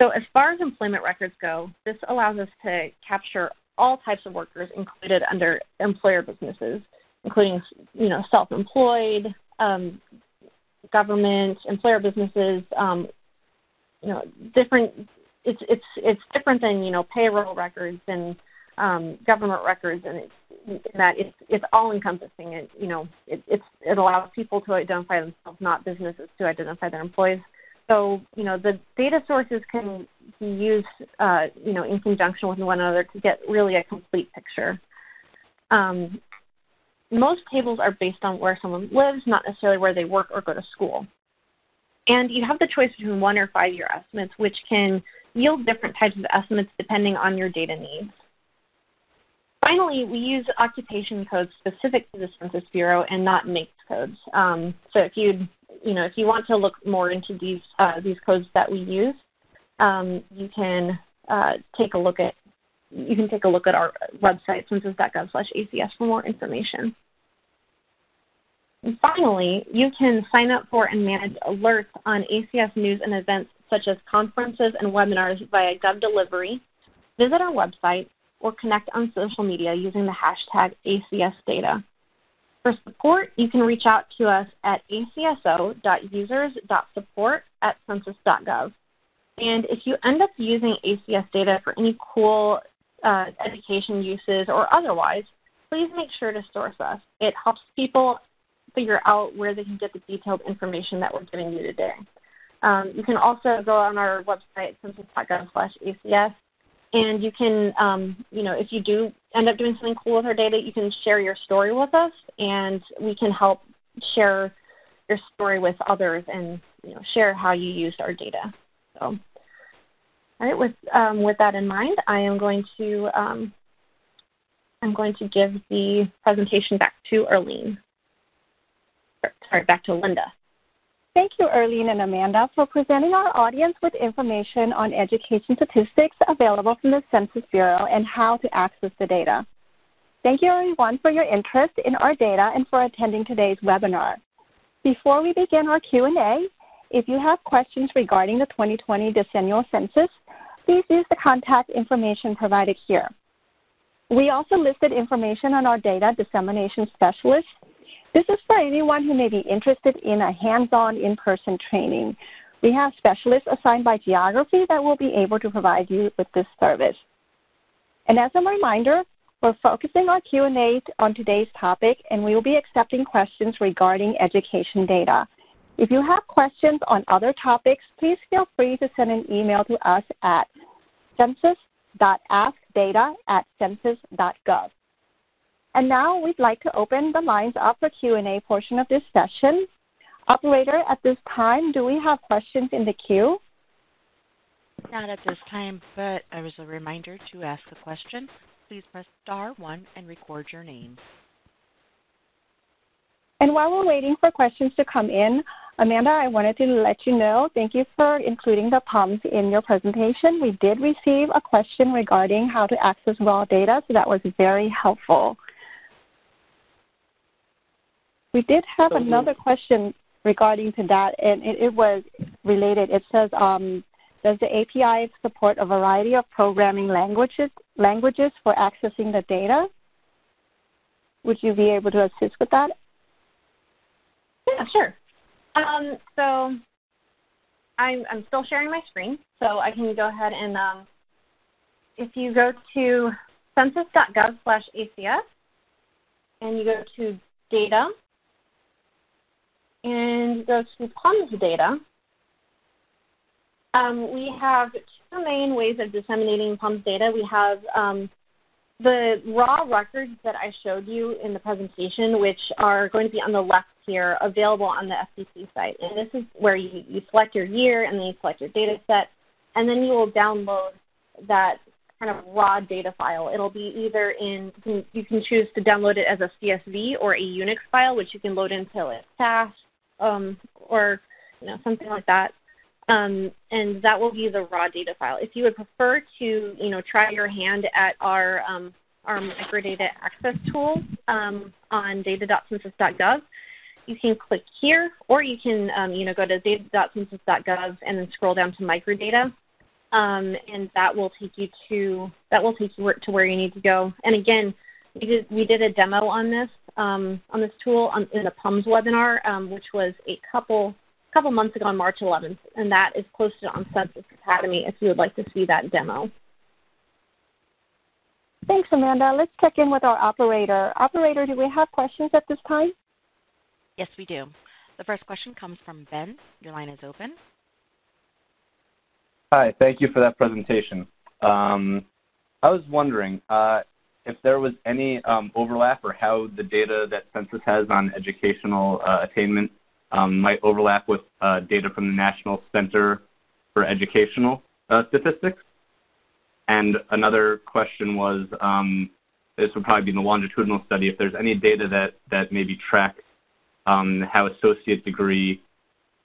So as far as employment records go, this allows us to capture all types of workers included under employer businesses, including you know self-employed, um, government, employer businesses, um, you know different it's it's it's different than you know payroll records and um, government records, and it's that it's it's all encompassing. It you know it it's, it allows people to identify themselves, not businesses to identify their employees. So you know the data sources can be used uh, you know in conjunction with one another to get really a complete picture. Um, most tables are based on where someone lives, not necessarily where they work or go to school. And you have the choice between one or five year estimates, which can yield different types of estimates depending on your data needs. Finally, we use occupation codes specific to the Census Bureau and not NAICS codes. Um, so if you you know if you want to look more into these uh, these codes that we use, um, you can uh, take a look at you can take a look at our website census.gov/acs for more information. And finally, you can sign up for and manage alerts on ACS news and events such as conferences and webinars via GovDelivery. Visit our website or connect on social media using the hashtag ACSData. For support, you can reach out to us at acso.users.support at census.gov. And if you end up using ACS data for any cool uh, education uses or otherwise, please make sure to source us. It helps people figure out where they can get the detailed information that we're giving you today. Um, you can also go on our website, census.gov/acs, and you can, um, you know, if you do end up doing something cool with our data, you can share your story with us, and we can help share your story with others and you know share how you used our data. So, all right, with um, with that in mind, I am going to um, I'm going to give the presentation back to Arlene sorry, back to Linda. Thank you, Erlene and Amanda, for presenting our audience with information on education statistics available from the Census Bureau and how to access the data. Thank you, everyone, for your interest in our data and for attending today's webinar. Before we begin our Q&A, if you have questions regarding the 2020 decennial census, please use the contact information provided here. We also listed information on our data dissemination specialists this is for anyone who may be interested in a hands-on in-person training. We have specialists assigned by geography that will be able to provide you with this service. And as a reminder, we're focusing our Q&A on today's topic, and we will be accepting questions regarding education data. If you have questions on other topics, please feel free to send an email to us at census.askdata at census.gov. And now we'd like to open the lines up for Q&A portion of this session. Operator, at this time, do we have questions in the queue? Not at this time, but as a reminder to ask a question, please press star one and record your name. And while we're waiting for questions to come in, Amanda, I wanted to let you know, thank you for including the PUMS in your presentation. We did receive a question regarding how to access raw data, so that was very helpful. We did have so another question regarding to that, and it, it was related. It says, um, does the API support a variety of programming languages, languages for accessing the data? Would you be able to assist with that? Yeah, sure. Um, so I'm, I'm still sharing my screen, so I can go ahead and um, if you go to census.gov slash ACS and you go to data, and go to data, um, we have two main ways of disseminating PUMS data. We have um, the raw records that I showed you in the presentation, which are going to be on the left here, available on the FTP site. And this is where you, you select your year and then you select your data set, and then you will download that kind of raw data file. It'll be either in, you can, you can choose to download it as a CSV or a Unix file, which you can load into a SAS um, or you know something like that. Um, and that will be the raw data file. If you would prefer to, you know, try your hand at our um, our microdata access tool um, on data.census.gov, you can click here, or you can, um, you know, go to data.census.gov and then scroll down to microdata, um, and that will take you to that will take you to where you need to go. And again, we did we did a demo on this um, on this tool on, in the PUMS webinar, um, which was a couple couple months ago on March 11th, and that is posted on Census Academy if you would like to see that demo. Thanks, Amanda. Let's check in with our operator. Operator, do we have questions at this time? Yes, we do. The first question comes from Ben. Your line is open. Hi, thank you for that presentation. Um, I was wondering, uh, if there was any um, overlap or how the data that Census has on educational uh, attainment um, might overlap with uh, data from the National Center for Educational uh, Statistics. And another question was, um, this would probably be in the longitudinal study, if there's any data that, that maybe tracks um, how associate degree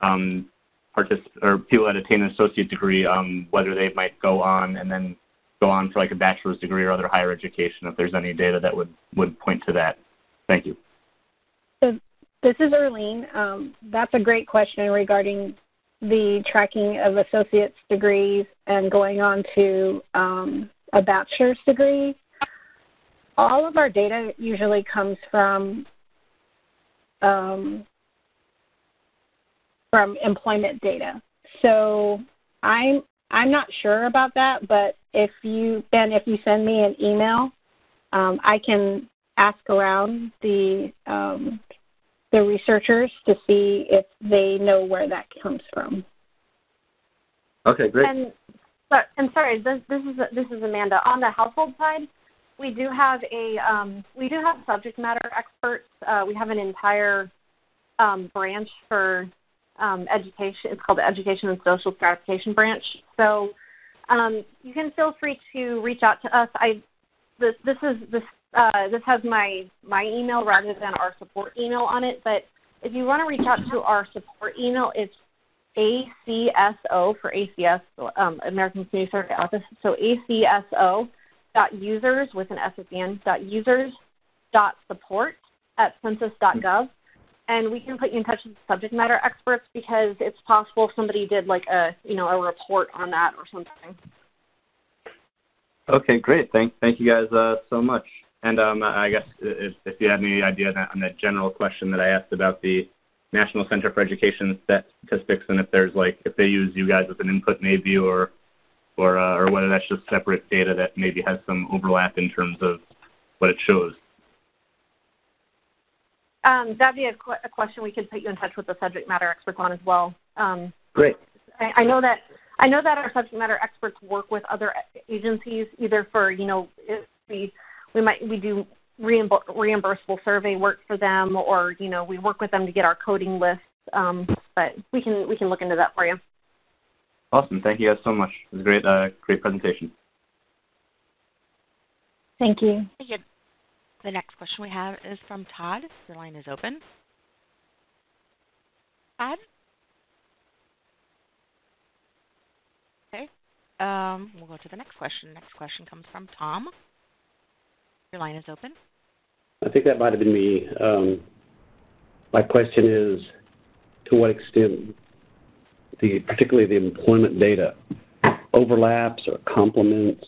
um, particip- or people that attain an associate degree, um, whether they might go on and then go on for like a bachelor's degree or other higher education, if there's any data that would, would point to that. Thank you. So this is Erlene. Um, that's a great question regarding the tracking of associate's degrees and going on to um, a bachelor's degree. All of our data usually comes from um, from employment data. So I'm I'm not sure about that, but if you Ben, if you send me an email, um, I can ask around the um, the researchers to see if they know where that comes from. Okay, great. And, and sorry, this, this is this is Amanda. On the household side, we do have a um, we do have subject matter experts. Uh, we have an entire um, branch for um, education. It's called the Education and Social Stratification Branch. So um, you can feel free to reach out to us. I this this is this uh, this has my my email rather than our support email on it. But if you want to reach out to our support email, it's ACSO for ACS, um, American Community Survey Office. So ACSO dot users with an S at the end dot users dot support at census.gov and we can put you in touch with subject matter experts because it's possible somebody did like a you know a report on that or something. Okay, great. Thank thank you guys uh, so much. And um, I guess if, if you had any idea on that general question that I asked about the National Center for Education Statistics, and if there's like if they use you guys as an input maybe, or or uh, or whether that's just separate data that maybe has some overlap in terms of what it shows. Um, that'd be a, qu- a, question we could put you in touch with the subject matter experts on as well. Um, Great. I, I, know that I know that our subject matter experts work with other agencies, either for you know we we might we do reimbursable survey work for them, or you know we work with them to get our coding lists. Um, but we can we can look into that for you. Awesome. Thank you guys so much. It was a great uh, great presentation. Thank you. Thank you. The next question we have is from Todd. Your line is open. Todd? Okay. Um, we'll go to the next question. Next question comes from Tom. Your line is open. I think that might have been me. Um, my question is, to what extent, the particularly the employment data, overlaps or complements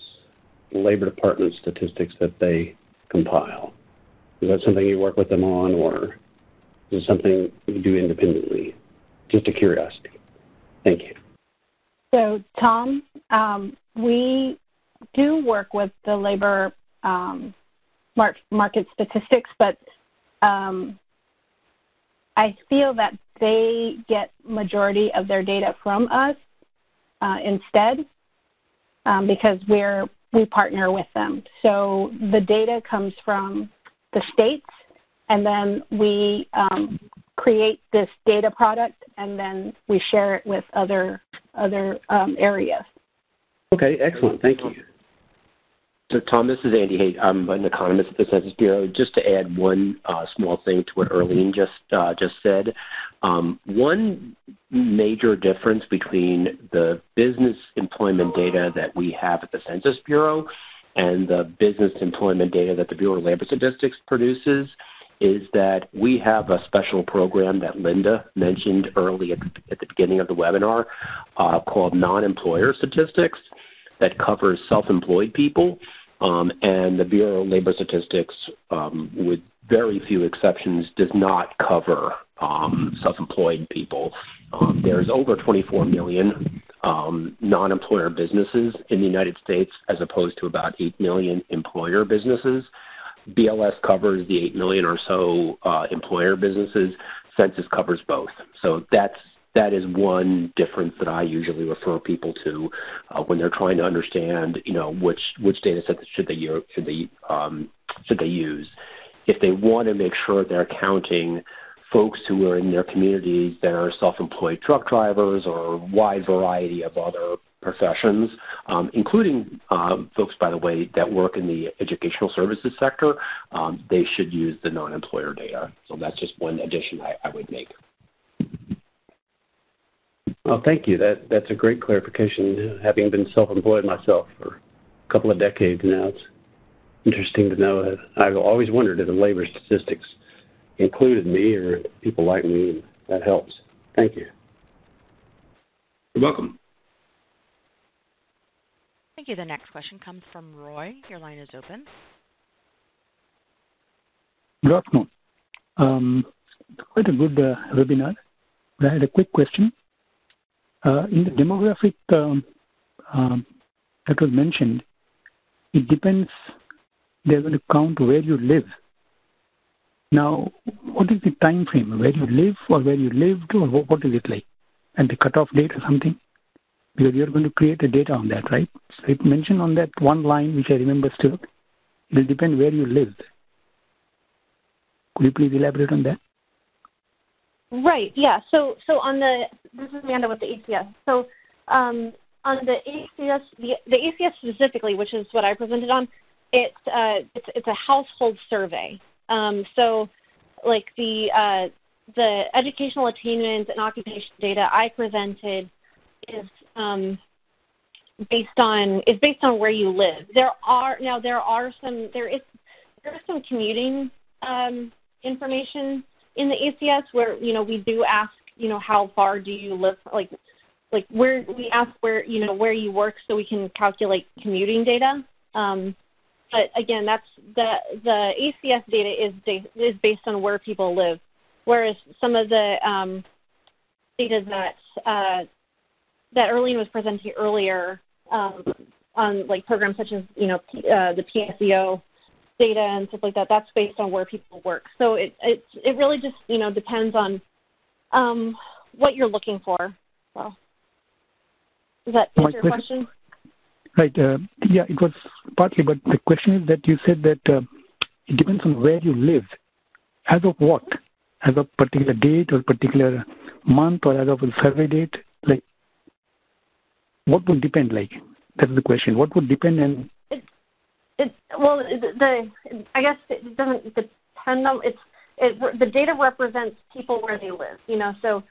Labor Department statistics that they compile? Is that something you work with them on, or is it something you do independently? Just a curiosity. Thank you. So, Tom, um, we do work with the labor um, market statistics, but um, I feel that they get majority of their data from us uh, instead um, because we're we partner with them. So the data comes from the states, and then we um, create this data product, and then we share it with other other um, areas. Okay, excellent. Thank you. So, Tom, this is Andy Haight. I'm an economist at the Census Bureau. Just to add one uh, small thing to what Erlene just uh, just said, um, one major difference between the business employment data that we have at the Census Bureau and the business employment data that the Bureau of Labor Statistics produces is that we have a special program that Linda mentioned early at the, at the beginning of the webinar uh, called Non-Employer Statistics that covers self-employed people. Um, and the Bureau of Labor Statistics, um, with very few exceptions, does not cover um, self-employed people. Um, there's over 24 million um, non-employer businesses in the United States, as opposed to about 8 million employer businesses. BLS covers the 8 million or so uh, employer businesses. Census covers both. So that's that is one difference that I usually refer people to uh, when they're trying to understand, you know, which which data sets should they should they um, should they use. If they want to make sure they're counting folks who are in their communities that are self-employed truck drivers or a wide variety of other professions, um, including um, folks, by the way, that work in the educational services sector, um, they should use the non-employer data. So that's just one addition I, I would make. Well, thank you. That that's a great clarification. Having been self-employed myself for a couple of decades now, it's interesting to know. I've always wondered if the labor statistics included me or people like me, and that helps. Thank you. You're welcome. Thank you. The next question comes from Roy. Your line is open. Good afternoon. Um, quite a good uh, webinar. I had a quick question. Uh, in the demographic um, um, that was mentioned, it depends, they're going to count where you live. Now, what is the time frame? Where you live or where you lived or what is it like? And the cutoff date or something? because you're going to create a data on that, right? So it mentioned on that one line, which I remember still, it will depend where you live. Could you please elaborate on that? Right. Yeah. So so on the this is Amanda with the ACS. So um, on the ACS the the ACS specifically, which is what I presented on, it's uh, it's it's a household survey. Um, so like the uh, the educational attainment and occupation data I presented is um, based on is based on where you live. There are now there are some there is there is some commuting um, information in the ACS where you know we do ask you know how far do you live like like where we ask where you know where you work so we can calculate commuting data. Um, but again, that's the the ACS data is is based on where people live, whereas some of the um, data that uh, that Earlene was presenting earlier um, on like programs such as you know uh, the PSEO data and stuff like that. That's based on where people work. So it it it really just you know depends on um, what you're looking for. So does that answer your question? Right. Uh, yeah, it was partly, but the question is that you said that uh, it depends on where you live. As of what? As of particular date or particular month or as of a survey date? Like what would depend like? That's the question. What would depend and it, it well the I guess it doesn't depend on it's it, the data represents people where they live. You know, so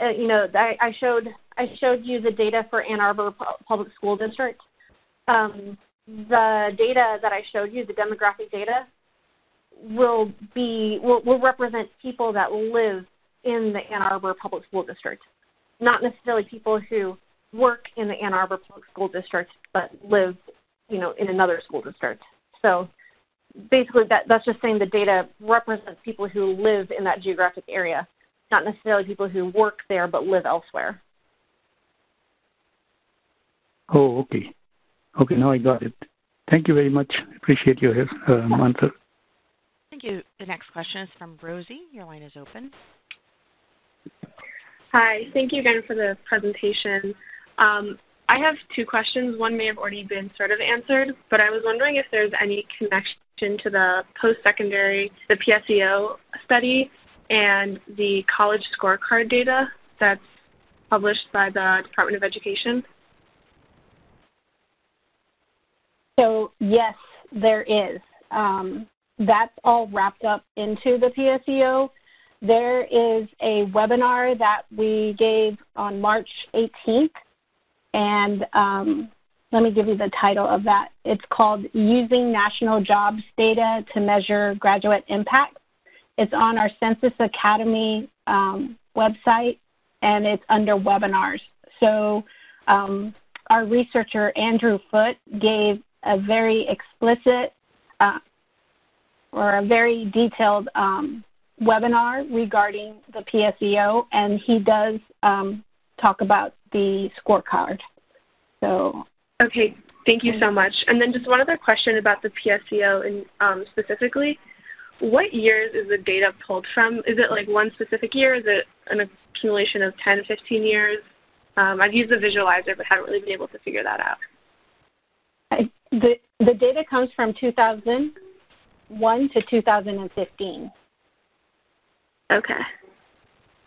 uh, you know I showed I showed you the data for Ann Arbor Public School District. Um, the data that I showed you, the demographic data, will be will, will represent people that live in the Ann Arbor Public School District, not necessarily people who work in the Ann Arbor Public School District but live, you know, in another school district. So basically that that's just saying the data represents people who live in that geographic area, not necessarily people who work there but live elsewhere. Oh, okay. Okay, now I got it. Thank you very much. I appreciate your uh, answer. Thank you. The next question is from Rosie. Your line is open. Hi. Thank you again for the presentation. Um, I have two questions. One may have already been sort of answered, but I was wondering if there's any connection to the post-secondary, the PSEO study, and the college scorecard data that's published by the Department of Education. So yes, there is. Um, that's all wrapped up into the PSEO. There is a webinar that we gave on March 18th and um, let me give you the title of that. It's called Using National Jobs Data to Measure Graduate Impact. It's on our Census Academy um, website and it's under webinars. So um, our researcher, Andrew Foote, gave a very explicit uh, or a very detailed um, webinar regarding the PSEO, and he does um, talk about the scorecard. So okay, thank you so much. And then just one other question about the PSEO and um, specifically, what years is the data pulled from? Is it like one specific year? Is it an accumulation of 10, 15 years? Um, I've used the visualizer, but haven't really been able to figure that out. I, the, the data comes from 2001 to 2015. Okay.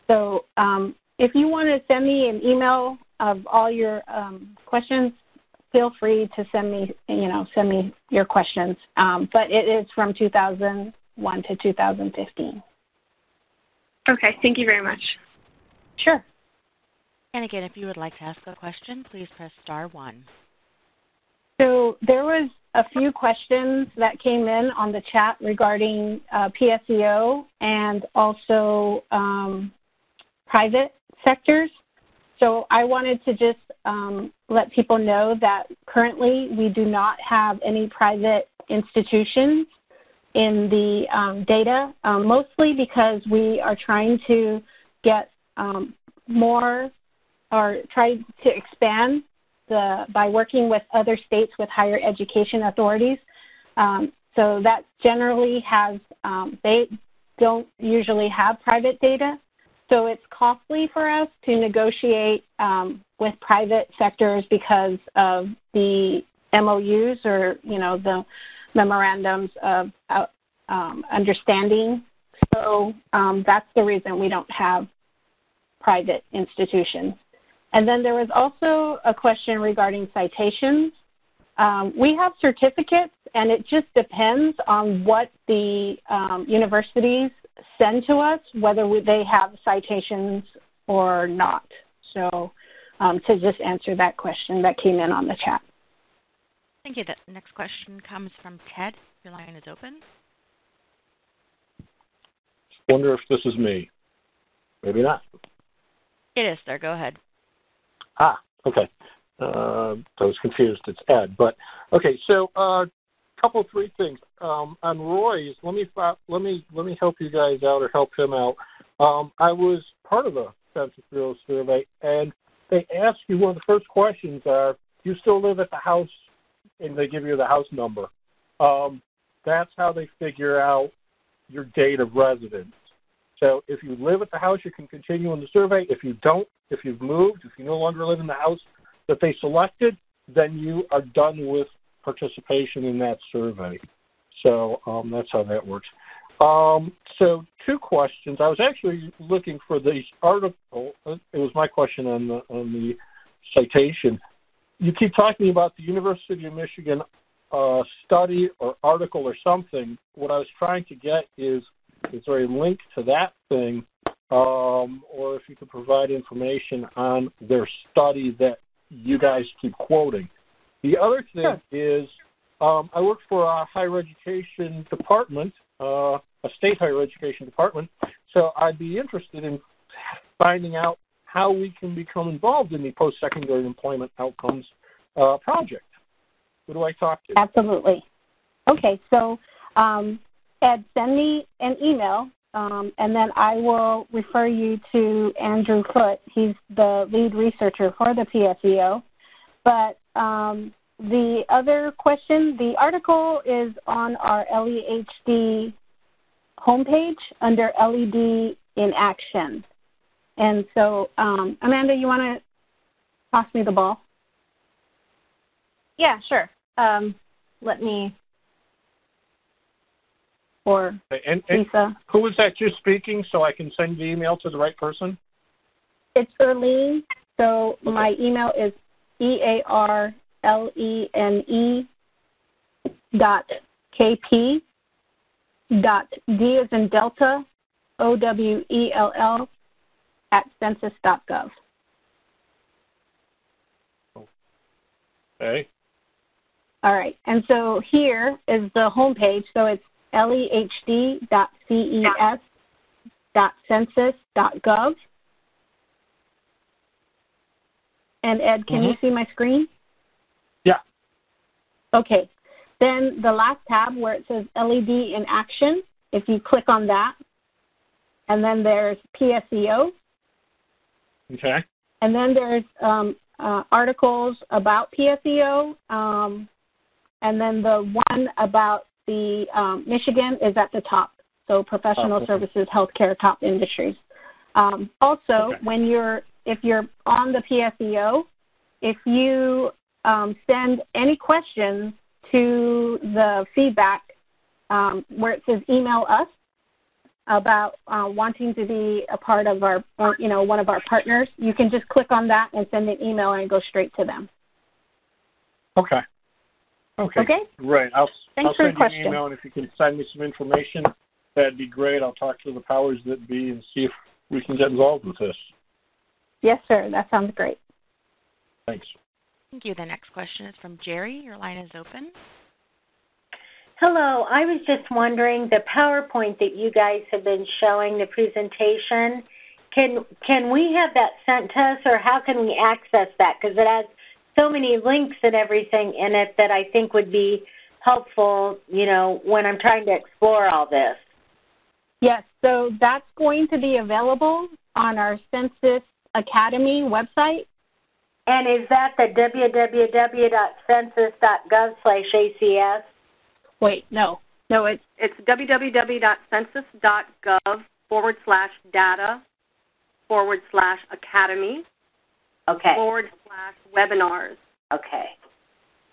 So um, if you want to send me an email of all your um, questions, feel free to send me, you know, send me your questions. Um, but it is from 2001 to 2015. Okay, thank you very much. Sure. And again, if you would like to ask a question, please press star one. So there was a few questions that came in on the chat regarding uh, PSEO and also um, private sectors. So I wanted to just um, let people know that currently we do not have any private institutions in the um, data, um, mostly because we are trying to get um, more or try to expand the, by working with other states with higher education authorities. Um, so that generally has, um, they don't usually have private data. So it's costly for us to negotiate um, with private sectors because of the MOUs or, you know, the memorandums of uh, um, understanding. So um, that's the reason we don't have private institutions. And then there was also a question regarding citations. Um, we have certificates, and it just depends on what the um, universities send to us, whether we, they have citations or not. So um, to just answer that question that came in on the chat. Thank you. The next question comes from Ted. Your line is open. Wonder if this is me. Maybe not. It is, sir. Go ahead. Ah, okay. Uh, I was confused. It's Ed, but okay. So, a uh, couple three things um, on Roy's. Let me let me let me help you guys out or help him out. Um, I was part of the Census Bureau survey, and they ask you one of the first questions are, "Do you still live at the house?" And they give you the house number. Um, that's how they figure out your date of residence. So if you live at the house, you can continue in the survey. If you don't, if you've moved, if you no longer live in the house that they selected, then you are done with participation in that survey. So um, that's how that works. Um, so two questions. I was actually looking for the article. It was my question on the on the citation. You keep talking about the University of Michigan uh, study or article or something. What I was trying to get is is there a link to that thing, um, or if you could provide information on their study that you guys keep quoting. The other thing sure. is um, I work for a higher education department, uh, a state higher education department, so I'd be interested in finding out how we can become involved in the post-secondary employment outcomes uh, project. Who do I talk to? Absolutely. Okay, so um, Ed, send me an email, um, and then I will refer you to Andrew Foote. He's the lead researcher for the PSEO. But um, the other question, the article is on our LEHD homepage under LED in action. And so, um, Amanda, you want to toss me the ball? Yeah, sure. Um, let me or and, and Lisa. Who is that you're speaking so I can send the email to the right person? It's Earlene. So okay. my email is E A R L E N E dot K P dot D as in Delta O W E L L at census.gov. Okay. All right. And so here is the homepage. So it's lehd.ces.census.gov. And Ed, can mm-hmm. you see my screen? Yeah. Okay. Then the last tab where it says LED in action, if you click on that, and then there's PSEO. Okay. And then there's um, uh, articles about PSEO, um, and then the one about the um, Michigan is at the top. So professional oh, okay. services, healthcare, top industries. Um, also, Okay. when you're if you're on the PSEO, if you um, send any questions to the feedback um, where it says email us about uh, wanting to be a part of our, or, you know, one of our partners, you can just click on that and send an email and go straight to them. Okay. Okay. Okay? Great. I'll, Thanks I'll for send your you an question. email, and if you can send me some information, that'd be great. I'll talk to the powers that be and see if we can get involved with this. Yes, sir. That sounds great. Thanks. Thank you. The next question is from Jerry. Your line is open. Hello, I was just wondering the PowerPoint that you guys have been showing the presentation. Can can we have that sent to us, or how can we access that? Because it has so many links and everything in it that I think would be helpful. You know, when I'm trying to explore all this. Yes, so that's going to be available on our Census Academy website. And is that the www.census.gov/acs? Wait, no. No, it's it's www.census.gov forward slash data forward slash academy Okay. forward slash webinars. Okay.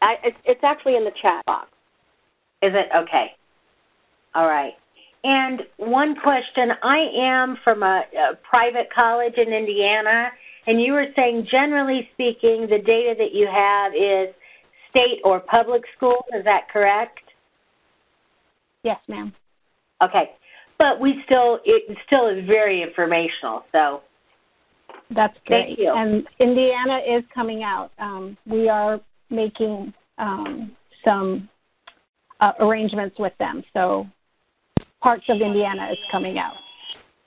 I, it's it's actually in the chat box. Is it okay? All right. And one question: I am from a, a private college in Indiana, and you were saying, generally speaking, the data that you have is state or public schools. Is that correct? Yes, ma'am. Okay. But we still, it still is very informational. So That's great. Thank you. And Indiana is coming out. Um, we are making um, some uh, arrangements with them. So parts of Indiana is coming out.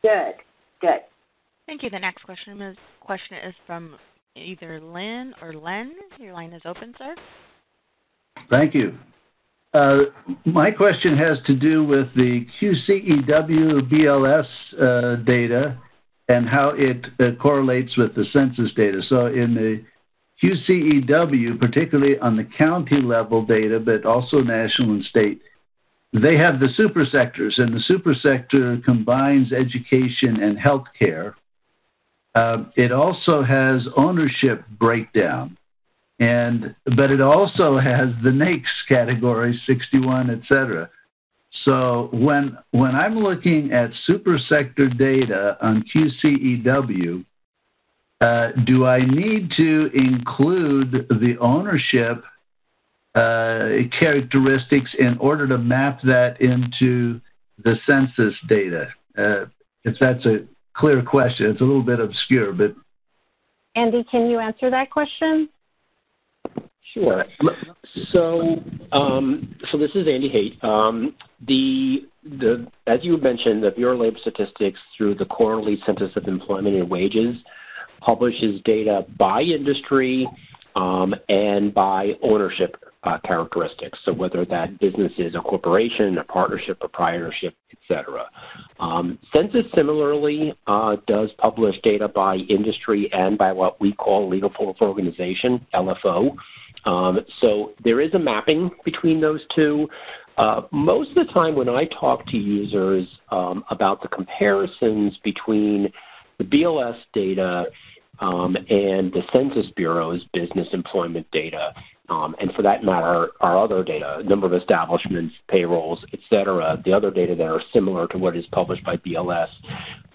good, good. Thank you. The next question is question is from either Lynn or Len. Your line is open, sir. Thank you. Uh, my question has to do with the QCEW BLS uh, data and how it uh, correlates with the census data. So, in the QCEW, particularly on the county level data, but also national and state, they have the super sectors, and the super sector combines education and healthcare. Uh, it also has ownership breakdown and but it also has the NAICS category 61 et cetera so when when i'm looking at super sector data on qcew uh, do i need to include the ownership uh, characteristics in order to map that into the census data uh, if that's a clear question it's a little bit obscure but Andy, can you answer that question? Sure. So, um, so this is Andy Hait. Um, the the as you mentioned, the Bureau of Labor Statistics through the quarterly Census of Employment and Wages publishes data by industry um, and by ownership uh, characteristics. So whether that business is a corporation, a partnership, proprietorship, etc. Um, Census similarly uh, does publish data by industry and by what we call legal form of organization (LFO). Um, so there is a mapping between those two. Uh, most of the time, when I talk to users um, about the comparisons between the BLS data um, and the Census Bureau's business employment data, um, and for that matter, our other data, number of establishments, payrolls, et cetera, the other data that are similar to what is published by BLS.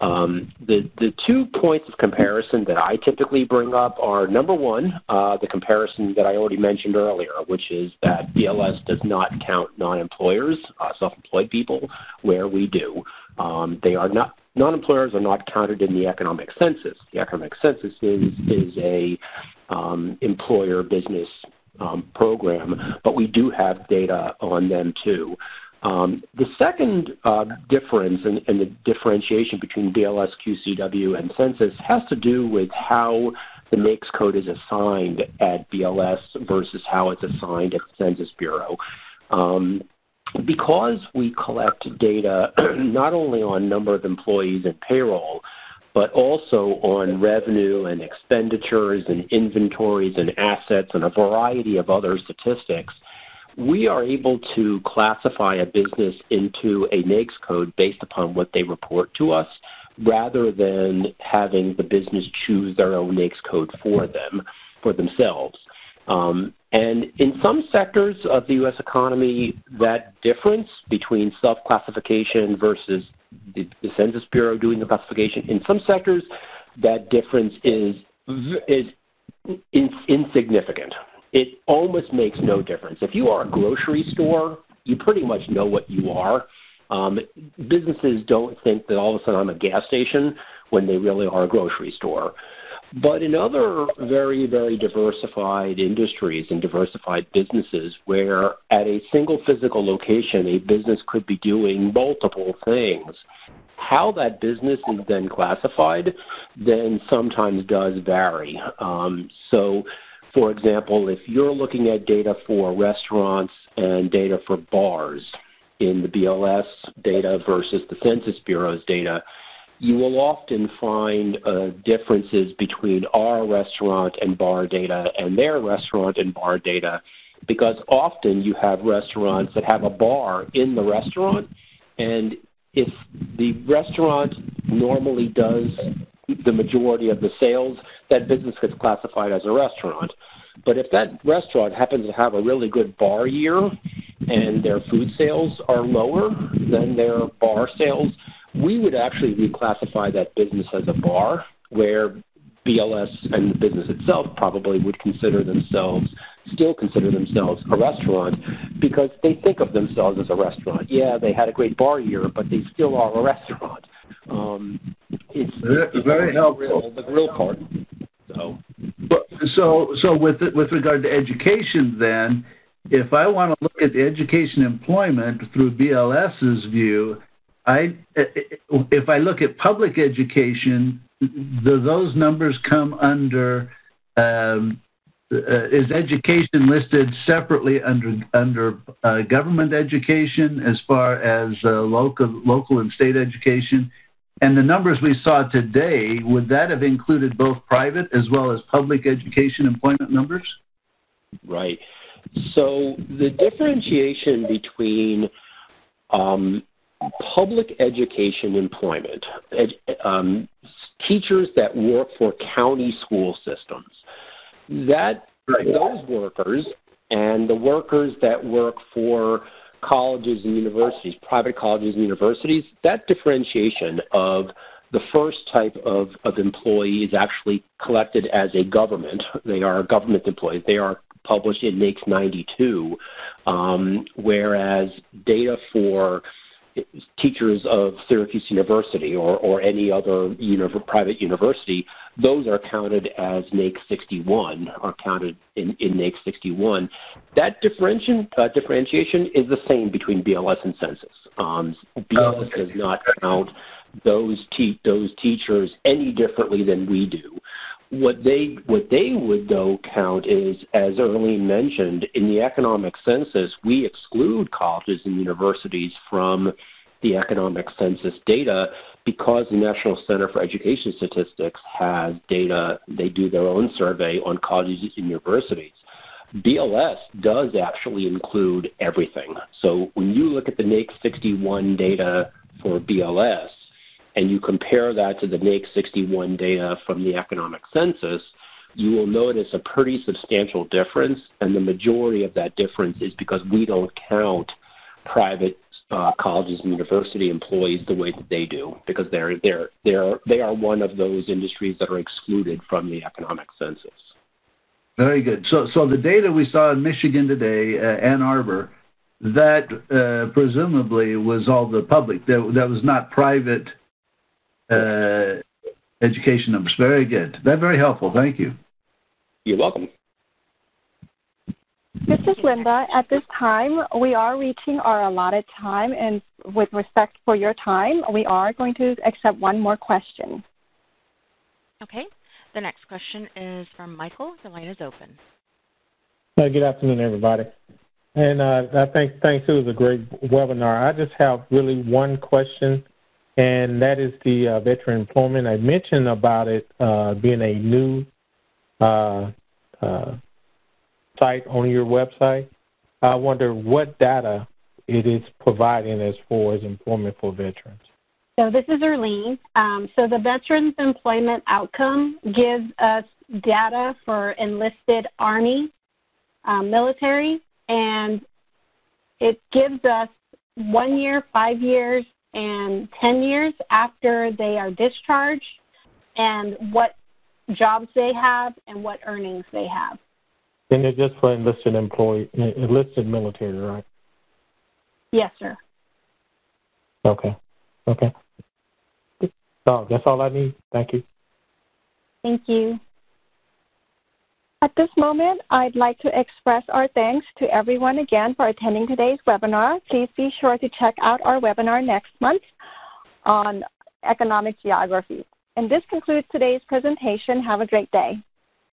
Um, the, the two points of comparison that I typically bring up are number one, uh, the comparison that I already mentioned earlier, which is that BLS does not count non employers, uh, self employed people, where we do. Um, they are not non-employers are not counted in the economic census. The economic census is is a um, employer business um, program, but we do have data on them too. Um, the second uh, difference and, the differentiation between BLS, QCEW, and census has to do with how the NAICS code is assigned at BLS versus how it's assigned at the Census Bureau. Um, because we collect data not only on number of employees and payroll, but also on revenue and expenditures and inventories and assets and a variety of other statistics, we are able to classify a business into a NAICS code based upon what they report to us rather than having the business choose their own NAICS code for them, for themselves. Um, and in some sectors of the U.S. economy, that difference between self-classification versus the, the, Census Bureau doing the classification, in some sectors, that difference is, is in, insignificant. It almost makes no difference. If you are a grocery store, you pretty much know what you are. Um, businesses don't think that all of a sudden I'm a gas station when they really are a grocery store. But in other very, very diversified industries and diversified businesses where at a single physical location a business could be doing multiple things, how that business is then classified then sometimes does vary. Um, so, for example, if you're looking at data for restaurants and data for bars in the BLS data versus the Census Bureau's data, you will often find uh, differences between our restaurant and bar data and their restaurant and bar data because often you have restaurants that have a bar in the restaurant and if the restaurant normally does the majority of the sales, that business gets classified as a restaurant. But if that restaurant happens to have a really good bar year and their food sales are lower than their bar sales, we would actually reclassify that business as a bar where BLS and the business itself probably would consider themselves, still consider themselves a restaurant because they think of themselves as a restaurant. Yeah, they had a great bar year, but they still are a restaurant. Um, it's, it's very helpful. The grill part. So, so, so with with regard to education, then, if I want to look at the education employment through BLS's view, I if I look at public education, do those numbers come under? Um, uh, is education listed separately under under uh, government education as far as uh, local local and state education? And the numbers we saw today, would that have included both private as well as public education employment numbers? Right. So the differentiation between um, public education employment, ed, um, teachers that work for county school systems, that right. those workers and the workers that work for colleges and universities, private colleges and universities, that differentiation of the first type of, of employee is actually collected as a government. They are government employees. They are published in NAICS 92, um, whereas data for teachers of Syracuse University or, or any other private university, those are counted as NAICS 61, are counted in, in NAICS 61. That differentiation, uh, differentiation is the same between BLS and census. Um, BLS does not count those, te- those teachers any differently than we do. What they what they would though count is, as Earlene mentioned, in the economic census, we exclude colleges and universities from the economic census data because the National Center for Education Statistics has data. They do their own survey on colleges and universities. BLS does actually include everything. So when you look at the NAICS 61 data for BLS, and you compare that to the NAICS 61 data from the economic census, you will notice a pretty substantial difference, and the majority of that difference is because we don't count private uh, colleges and university employees the way that they do, because they're they're they're they are one of those industries that are excluded from the economic census. Very good. So so the data we saw in Michigan today, uh, Ann Arbor, that uh, presumably was all the public. That that was not private uh, education numbers. Very good. That's very helpful. Thank you. You're welcome. This is Linda. At this time, we are reaching our allotted time, and with respect for your time, we are going to accept one more question. Okay. The next question is from Michael. The line is open. Uh, good afternoon, everybody. And uh, I think thanks. It was a great webinar. I just have really one question and that is the uh, veteran employment. I mentioned about it uh, being a new uh, uh, site on your website. I wonder what data it is providing as far as employment for veterans. So this is Earlene. Um, so the Veterans Employment Outcome gives us data for enlisted Army, um, military, and it gives us one year, five years, and 10 years after they are discharged and what jobs they have and what earnings they have. And it's just for enlisted employee, enlisted military, right? Yes, sir. Okay. Okay. So that's all I need. Thank you. Thank you. At this moment, I'd like to express our thanks to everyone again for attending today's webinar. Please be sure to check out our webinar next month on economic geography. And this concludes today's presentation. Have a great day.